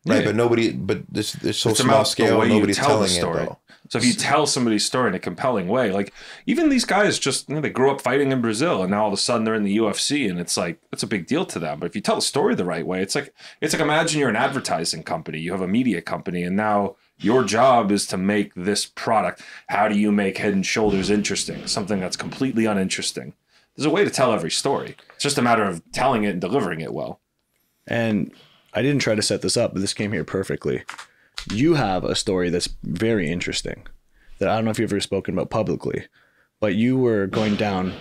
Right, Yeah. but nobody, but this it's so It's small scale. way Nobody's tell the telling story. it though. So if you tell somebody's story in a compelling way, like even these guys just you know, they grew up fighting in Brazil and now all of a sudden they're in the UFC and it's like it's a big deal to them. But if you tell the story the right way, it's like it's like imagine you're an advertising company, you have a media company, and now your job is to make this product. How do you make Head and Shoulders interesting? Something that's completely uninteresting. There's a way to tell every story. It's just a matter of telling it and delivering it well. And I didn't try to set this up, but this came here perfectly. You have a story that's very interesting that I don't know if you've ever spoken about publicly, but you were going down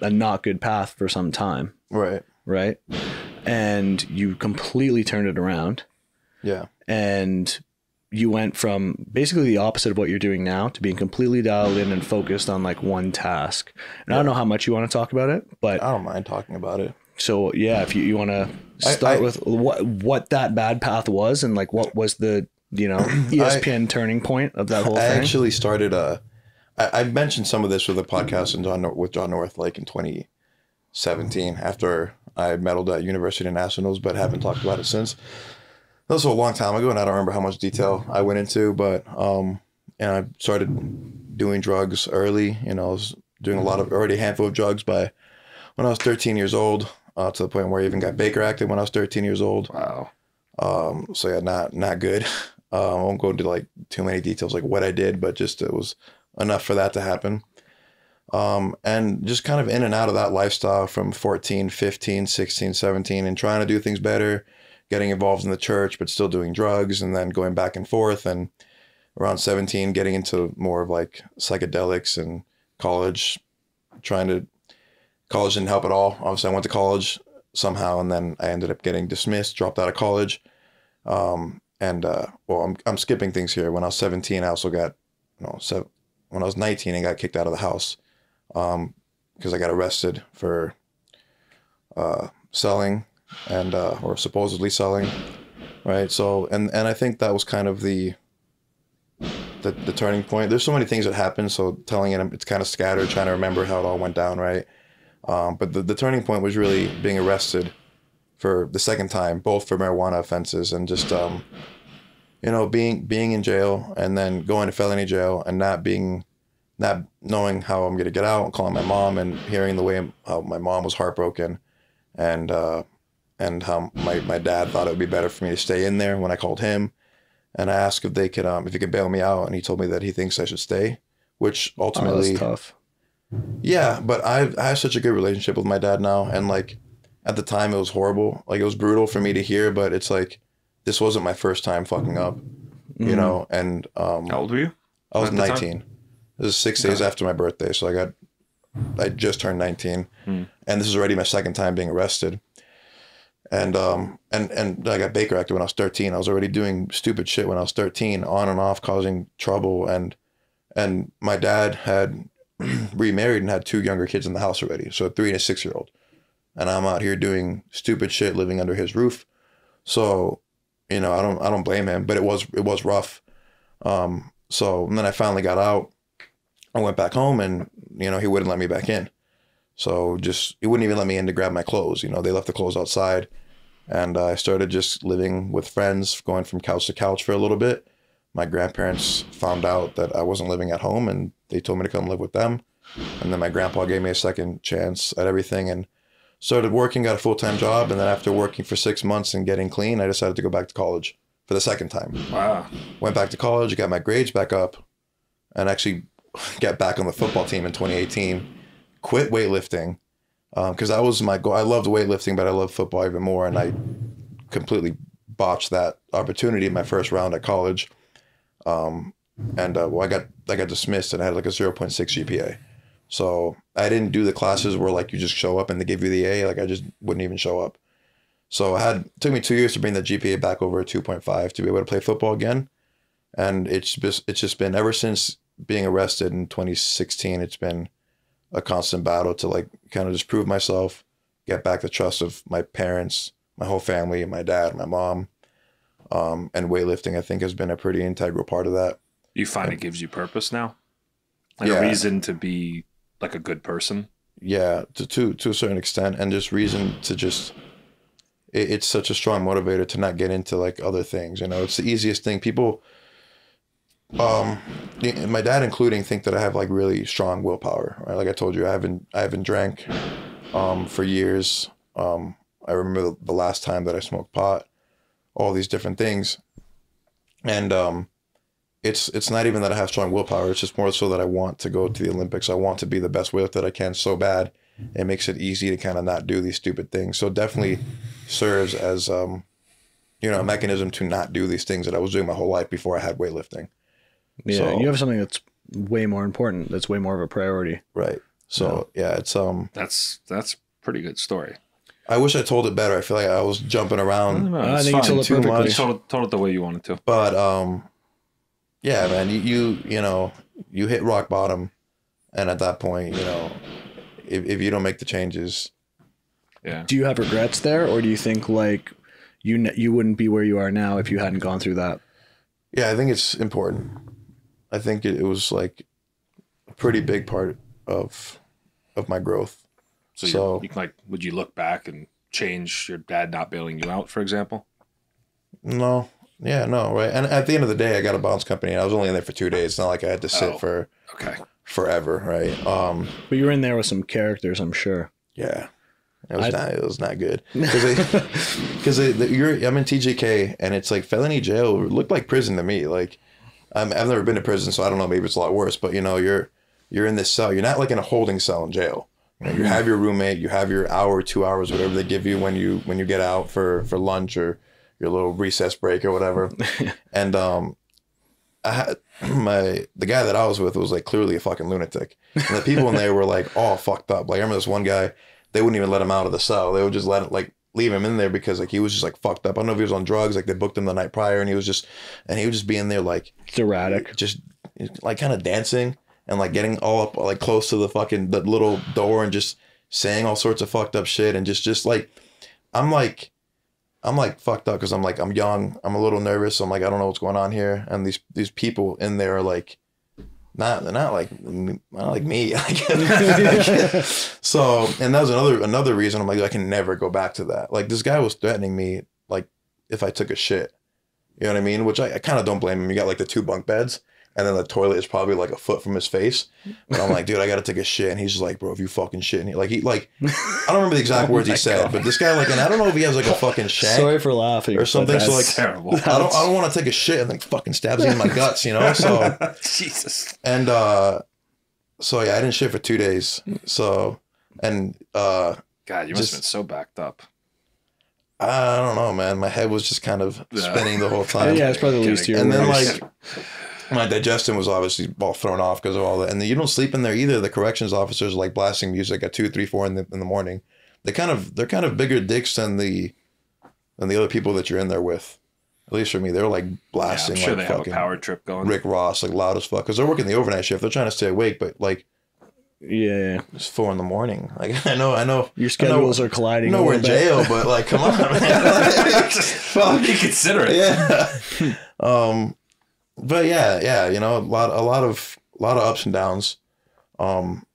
a not good path for some time, Right. right? And you completely turned it around Yeah. and you went from basically the opposite of what you're doing now to being completely dialed in and focused on like one task. And I don't know how much you want to talk about it, but I don't mind talking about it. So yeah, if you, you want to start I- with what what that bad path was and like what was the you know <clears throat> ESPN turning point of that whole I thing. I actually started a. I, I mentioned some of this with a podcast and John with John North like in 2017 after I medaled at University Nationals, but haven't talked about it since. That was a long time ago, and I don't remember how much detail I went into, but um, and I started doing drugs early. You know, I was doing a lot of already a handful of drugs by when I was 13 years old, uh, to the point where I even got Baker acted when I was 13 years old. Wow. Um, so yeah, not not good. Uh, <laughs> I won't go into like too many details like what I did, but just it was enough for that to happen. Um, and just kind of in and out of that lifestyle from 14, 15, 16, 17, and trying to do things better, getting involved in the church, but still doing drugs, and then going back and forth. And around 17, getting into more of like psychedelics and college, trying to, college didn't help at all. Obviously, I went to college somehow, and then I ended up getting dismissed, dropped out of college. Um, and uh, well, I'm I'm skipping things here. When I was 17, I also got, you know, seven, when I was 19, I got kicked out of the house, um, because I got arrested for, uh, selling, and uh, or supposedly selling, right? So, and and I think that was kind of the. The, the turning point. There's so many things that happened, so telling it, it's kind of scattered, trying to remember how it all went down, right? Um, but the, the turning point was really being arrested for the second time, both for marijuana offenses and just um, you know being being in jail and then going to felony jail and not being not knowing how I'm gonna get out and calling my mom and hearing the way how my mom was heartbroken and uh, and how my, my dad thought it would be better for me to stay in there when I called him and I asked if they could um, if he could bail me out and he told me that he thinks I should stay, which oh, ultimately that's tough. Yeah, but I I have such a good relationship with my dad now, and like at the time it was horrible. Like it was brutal for me to hear, but it's like this wasn't my first time fucking up, you know. And um, How old were you? I was at the time? nineteen. This is six days after my birthday, so I got I just turned nineteen, Hmm. and this is already my second time being arrested. And um and and I got Baker acted when I was thirteen. I was already doing stupid shit when I was thirteen, on and off, causing trouble. And and my dad had <clears throat> remarried and had two younger kids in the house already, so a three and a six year old. And I'm out here doing stupid shit, living under his roof. So, you know, I don't I don't blame him, but it was it was rough. Um, so and then I finally got out. I went back home, and you know he wouldn't let me back in. So just he wouldn't even let me in to grab my clothes. You know, they left the clothes outside, and uh, I started just living with friends, going from couch to couch for a little bit. My grandparents found out that I wasn't living at home, and they told me to come live with them. And then my grandpa gave me a second chance at everything, and started working, got a full time job, and then after working for six months and getting clean, I decided to go back to college for the second time. Wow. Went back to college, got my grades back up, and actually got back on the football team in 2018. Quit weightlifting because that was my goal. I loved weightlifting, but I love football even more, and I completely botched that opportunity in my first round at college. Um, and uh, well, I got I got dismissed, and I had like a 0.6 GPA. So I didn't do the classes where like you just show up and they give you the A. Like I just wouldn't even show up. So I had took me two years to bring the GPA back over a 2.5 to be able to play football again. and it's just it's just been ever since being arrested in 2016. It's been a constant battle to like kind of just prove myself, get back the trust of my parents, my whole family, my dad, my mom, um, and weightlifting. I think has been a pretty integral part of that. You find it gives you purpose now, like Yeah. a reason to be like a good person. yeah to to to a certain extent and just reason to just it, it's such a strong motivator to not get into like other things you know? It's the easiest thing. People um my dad including think that i have like really strong willpower right? Like i told you i haven't i haven't drank um for years. Um i remember the last time that i smoked pot all these different things. And um it's it's not even that I have strong willpower. It's just more so that I want to go to the Olympics. I want to be the best weightlifter that I can so bad. It makes it easy to kind of not do these stupid things. So it definitely serves as um, you know, a mechanism to not do these things that I was doing my whole life before I had weightlifting. Yeah, So- you have something that's way more important. That's way more of a priority. Right. So yeah, it's um That's that's pretty good story. I wish I told it better. I feel like I was jumping around I It's think you told it too perfectly. much. told, told it the way you wanted to. but um yeah man you, you you know you hit rock bottom and at that point you know if, if you don't make the changes Yeah. Do you have regrets there, or do you think like you n- you wouldn't be where you are now if you hadn't gone through that? yeah i think it's important i think it, it was like a pretty big part of of my growth So, So- you, you like, would you look back and change your dad not bailing you out, for example? no yeah no right and at the end of the day i got a bounce company and i was only in there for two days it's not like i had to sit Oh. for Okay. forever right um But you were in there with some characters, I'm sure. Yeah, it was I- not. It was not good <laughs> because you're. I'm in TGK and it's like felony jail looked like prison to me. Like I'm, I've never been to prison, so I don't know. Maybe it's a lot worse. But you know, you're you're in this cell. You're not like in a holding cell in jail. You, know, you have your roommate. You have your hour, two hours, whatever they give you when you when you get out for for lunch or your little recess break or whatever. <laughs> and um, I had <clears throat> my the guy that I was with was like clearly a fucking lunatic, and the people in there were like all fucked up. Like I remember this one guy, they wouldn't even let him out of the cell. They would just let it like leave him in there because like he was just like fucked up. I don't know if he was on drugs. Like they booked him the night prior, and he was just and he would just be in there like It's erratic. just like kind of dancing and like getting all up like close to the fucking the little door and just saying all sorts of fucked up shit and just just like I'm like I'm like fucked up because I'm like I'm young I'm a little nervous I'm like I don't know what's going on here and these these people in there are like not they're not like not like me <laughs> so and that was another another reason I'm like I can never go back to that. Like this guy was threatening me like if I took a shit. You know what I mean? Which I, I kind of don't blame him. You got like the two bunk beds and then the toilet is probably like a foot from his face. But I'm like, dude, I gotta take a shit. And he's just like, bro, if you fucking shit in here, like he like, <laughs> I don't remember the exact Oh words he said, God. but this guy like, and I don't know if he has like a fucking <laughs> shank Sorry for laughing or something. So like, Terrible. I don't, I don't want to take a shit and like fucking stabs me in my <laughs> guts, you know. So Jesus. and uh, so yeah, I didn't shit for two days. So and uh, God, you must Just- have been so backed up. I don't know, man. My head was just kind of Yeah. spinning the whole time. yeah, it's probably the least and then like my digestion was obviously all thrown off because of all that and then you don't sleep in there either. The corrections officers are like blasting music at two three four in the, in the morning. They kind of they're kind of bigger dicks than the than the other people that you're in there with. At least for me they're like Yeah, I'm blasting sure they like have a fucking power trip going. rick ross like loud as fuck. Because they're working the overnight shift. They're trying to stay awake but like yeah, yeah, it's four in the morning. Like <laughs> i know i know. Your I know- schedules are colliding. I know we're in jail but like come on man. <laughs> Fuck, you consider it. yeah. <laughs> um, but yeah, yeah, you know, a lot, a lot of, a lot of ups and downs. Um,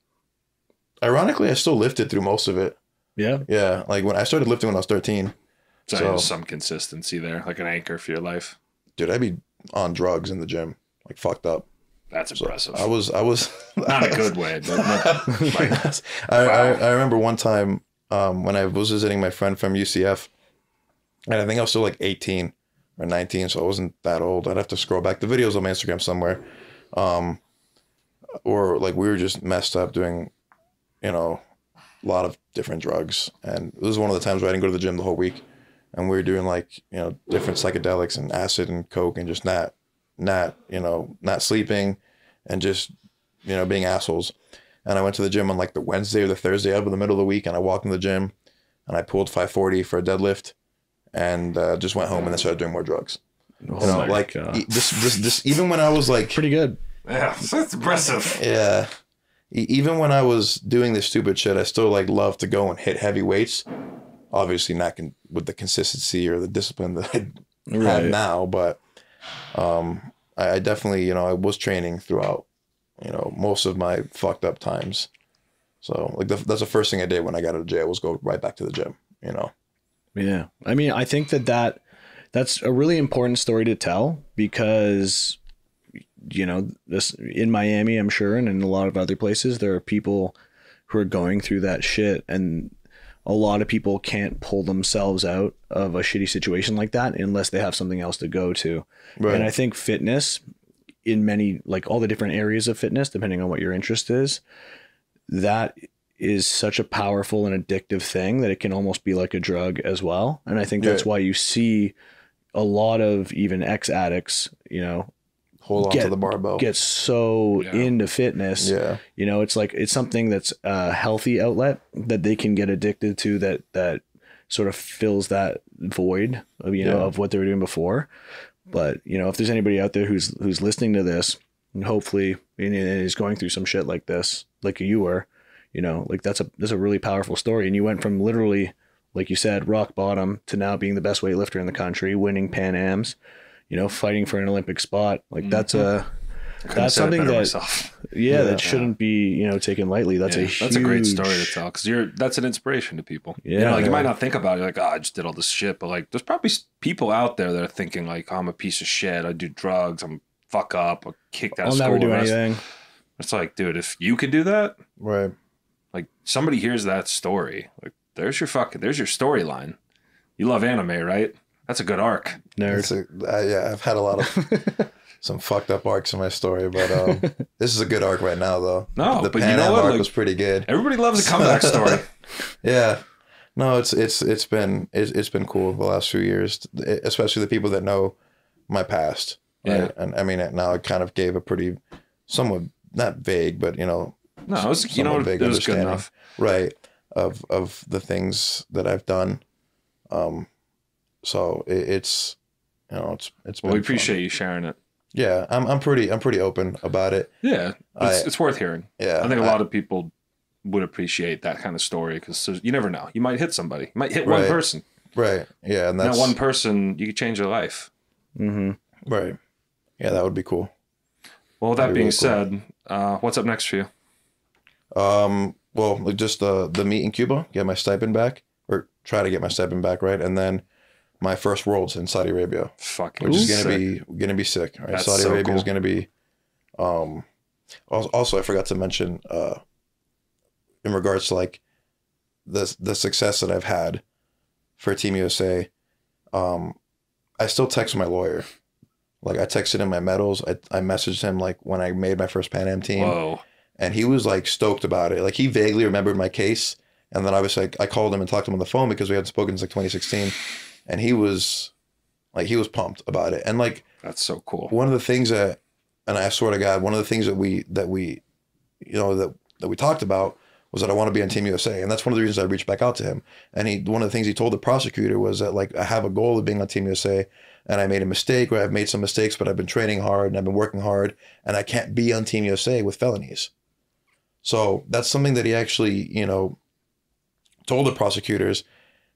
ironically, I still lifted through most of it. Yeah, Yeah, like when I started lifting when I was thirteen, So, So- some consistency there, like an anchor for your life. dude, I'd be on drugs in the gym, like fucked up. That's So impressive. I was, I was Not a good way, but like, <laughs> I, I, I remember one time um, when I was visiting my friend from UCF, and I think I was still like 18 or 19, so I wasn't that old. I'd have to scroll back the videos on my Instagram somewhere. Um, or like we were just messed up doing, you know, a lot of different drugs. And this was one of the times where I didn't go to the gym the whole week. And we were doing like, you know, different psychedelics and acid and coke and just not, not, you know, not sleeping and just, you know, being assholes. And I went to the gym on like the Wednesday or the Thursday of the middle of the week, and I walked in the gym, and I pulled 540 for a deadlift, and uh, just went home and then started doing more drugs. you know, like God. e- this, this, this. Even when I was like, Pretty good. Yeah, <laughs> that's impressive. yeah, E- even when I was doing this stupid shit, I still like love to go and hit heavy weights. Obviously, not con- with the consistency or the discipline that I Right. have now, but um, I, I definitely, you know, I was training throughout, you know, most of my fucked up times. So like the, that's the first thing I did when I got out of jail was go right back to the gym. You know. Yeah. I mean, I think that that that's a really important story to tell because you know, this in Miami, I'm sure, and in a lot of other places there are people who are going through that shit and a lot of people can't pull themselves out of a shitty situation like that unless they have something else to go to. Right. And I think fitness in many like all the different areas of fitness depending on what your interest is, that is such a powerful and addictive thing that it can almost be like a drug as well. And I think that's Yeah. why you see a lot of even ex addicts, you know, Hold on Get- to the barbell. get so Yeah. into fitness. yeah. You know, it's like it's something that's a healthy outlet that they can get addicted to that that sort of fills that void of you know of what they were doing before. But you know, if there's anybody out there who's who's listening to this and hopefully and is going through some shit like this, like you were, you know, like that's a that's a really powerful story. And you went from literally, like you said, rock bottom to now being the best weightlifter in the country, winning Pan Ams, you know, fighting for an Olympic spot. Like that's mm-hmm. a Couldn't have That's something that- yeah, Yeah. that shouldn't be you know taken lightly. That's a Yeah, huge, that's a great story to tell because you're that's an inspiration to people. you Yeah. know, like you might not think about it like, oh, I just did all this shit, but like, there's probably people out there that are thinking like, oh, I'm a piece of shit. I do drugs. I'm fuck up. I'm kicked out I'll never do anything. It's like, dude, if you can do that, Right. Like somebody hears that story, like there's your fucking there's your storyline. You love anime, right? That's a good arc. Nerd. It's a, I, yeah, I've had a lot of <laughs> some fucked up arcs in my story, but um, <laughs> this is a good arc right now, though. No, the but you know Am what? arc Like- was pretty good. Everybody loves a <laughs> comeback story. Yeah, no, it's it's it's been it's, it's been cool the last few years, especially the people that know my past. Right? Yeah. and I mean now it kind of gave a pretty, somewhat not vague, but you know, No, it was, you know, somewhat it was good enough. right of of the things that I've done. Um, so it, it's you know it's it's Well, we been fun. appreciate you sharing it. Yeah, I'm I'm pretty I'm pretty open about it. Yeah, it's, I- it's worth hearing. Yeah, I think a lot of people would appreciate that kind of story because you never know. You might hit somebody. You might hit one person. right. Yeah, and And that's that one person, you could change your life. Mm-hmm. right. Yeah, that would be cool. Well, with that That'd be being really cool. said, uh, what's up next for you? Um, well, just the the meet in Cuba, get my stipend back, or try to get my stipend back, right, and then my first worlds in Saudi Arabia, Fucking which is gonna be gonna be sick. Right, Saudi so Arabia is gonna be. Um, also, also I forgot to mention uh, in regards to like the the success that I've had for Team USA, um, I still text my lawyer. Like I texted him my medals. I I messaged him like when I made my first Pan Am team Whoa. And he was like stoked about it. Like he vaguely remembered my case, and then obviously like, I called him and talked to him on the phone because we hadn't spoken since like 2016, and he was like he was pumped about it. And like That's so cool. one of the things that, and I swear to God, one of the things that we that we, you know that that we talked about was that I want to be on Team USA, and that's one of the reasons I reached back out to him. And he one of the things he told the prosecutor was that like I have a goal of being on Team USA, and I made a mistake or I've made some mistakes, but I've been training hard and I've been working hard, and I can't be on Team USA with felonies. So that's something that he actually, you know, told the prosecutors,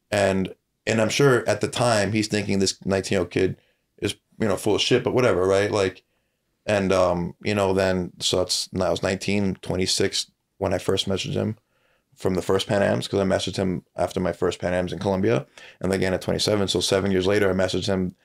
and and I'm sure at the time he's thinking this 19 year old kid is you know full of shit, but whatever, right? Like, and um, you know, then so it's now I was 19, 26 when I first messaged him from the first Pan Am's because I messaged him after my first Pan Am's in Colombia, and again at 27. So seven years later, I messaged him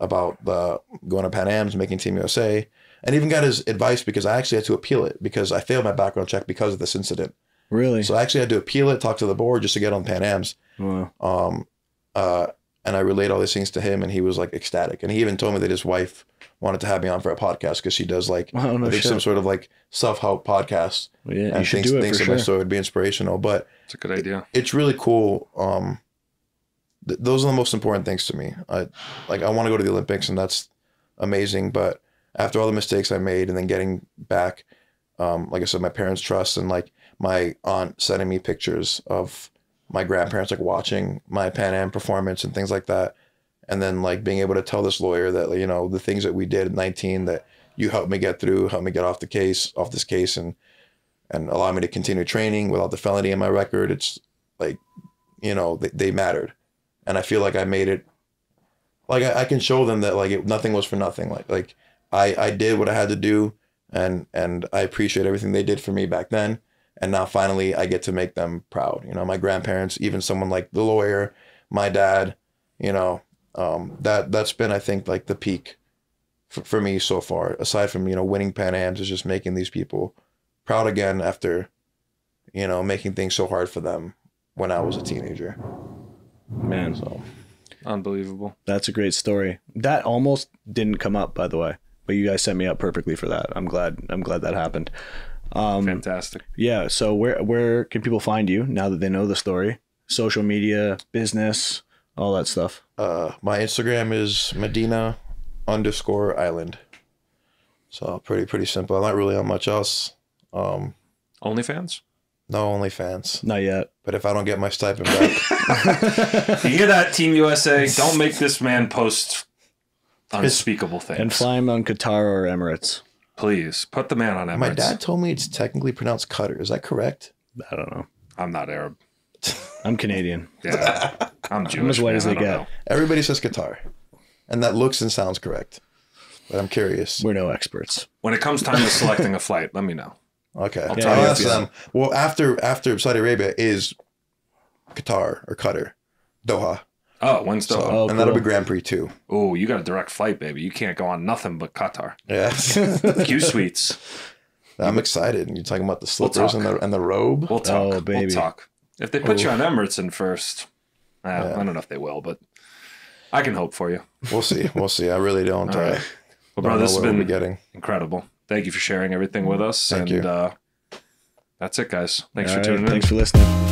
about the going to Pan Am's, making Team USA, and even got his advice because I actually had to appeal it because I failed my background check because of this incident. Really? So I actually had to appeal it, talk to the board just to get on Pan Am's. wow. Um, uh, and I relayed all these things to him, and he was like ecstatic. And he even told me that his wife wanted to have me on for a podcast because she does like Wow, no I think shit. some sort of like self help podcast, Well, yeah, you and should thinks, do it thinks for that my sure. story would be inspirational. But It's a good idea. it's really cool. Um, th- those are the most important things to me. I like I want to go to the Olympics, and that's amazing. But after all the mistakes I made, and then getting back, um, like I said, my parents' trust, and like my aunt sending me pictures of my grandparents like watching my Pan Am performance and things like that, and then like being able to tell this lawyer that you know the things that we did at 19 that you helped me get through, helped me get off the case, off this case, and and allow me to continue training without the felony in my record. It's like, you know, they, they mattered, and I feel like I made it. Like I, I can show them that like it, nothing was for nothing. Like like I I did what I had to do, and and I appreciate everything they did for me back then. And now finally I get to make them proud. You know, my grandparents, even someone like the lawyer, my dad, you know, um, that that's been I think like the peak for, for me so far. Aside from you know winning Pan Ams, is just making these people proud again after you know making things so hard for them when I was a teenager. Man, So Unbelievable. that's a great story. That almost didn't come up, by the way, but you guys set me up perfectly for that. I'm glad. I'm glad that happened. Um, Fantastic. Yeah. So where where can people find you now that they know the story? Social media, business, all that stuff. uh, my Instagram is Medina underscore Island. So pretty pretty simple. I'm not really on much else. Um, OnlyFans? no OnlyFans. Not yet. But if I don't get my stipend back, <laughs> You hear that, Team USA? Don't make this man post unspeakable things. And fly him on Qatar or Emirates. Please put the man on Emirates. my dad told me it's technically pronounced Cutter. Is that correct? I don't know. I'm not Arab. I'm Canadian. Yeah, I'm Jewish. I'm as white man. as they get. know. Everybody says Qatar, and that looks and sounds correct. But I'm curious. We're no experts. When it comes time to selecting a flight, let me know. Okay, I'll, tell you ask if you- them. Well, after after Saudi Arabia is Qatar or Qatar, Doha, Oh, when's so, Doha? Oh, and that'll be Grand Prix too. Oh, you got a direct flight, baby. You can't go on nothing but Qatar. Yeah, <laughs> Q suites. I'm excited. And you're talking about the slippers and the and the robe. We'll talk. Oh, baby. We'll talk. If they put you on Emirates in first, eh, I don't know if they will, but I can hope for you. We'll see. We'll see. I really don't. All uh. Well, don't bro, know this has what we'll be been getting. incredible. Thank you for sharing everything with us. Thank and you. Uh, that's it, guys. Thanks All for right, tuning in. Thanks for listening.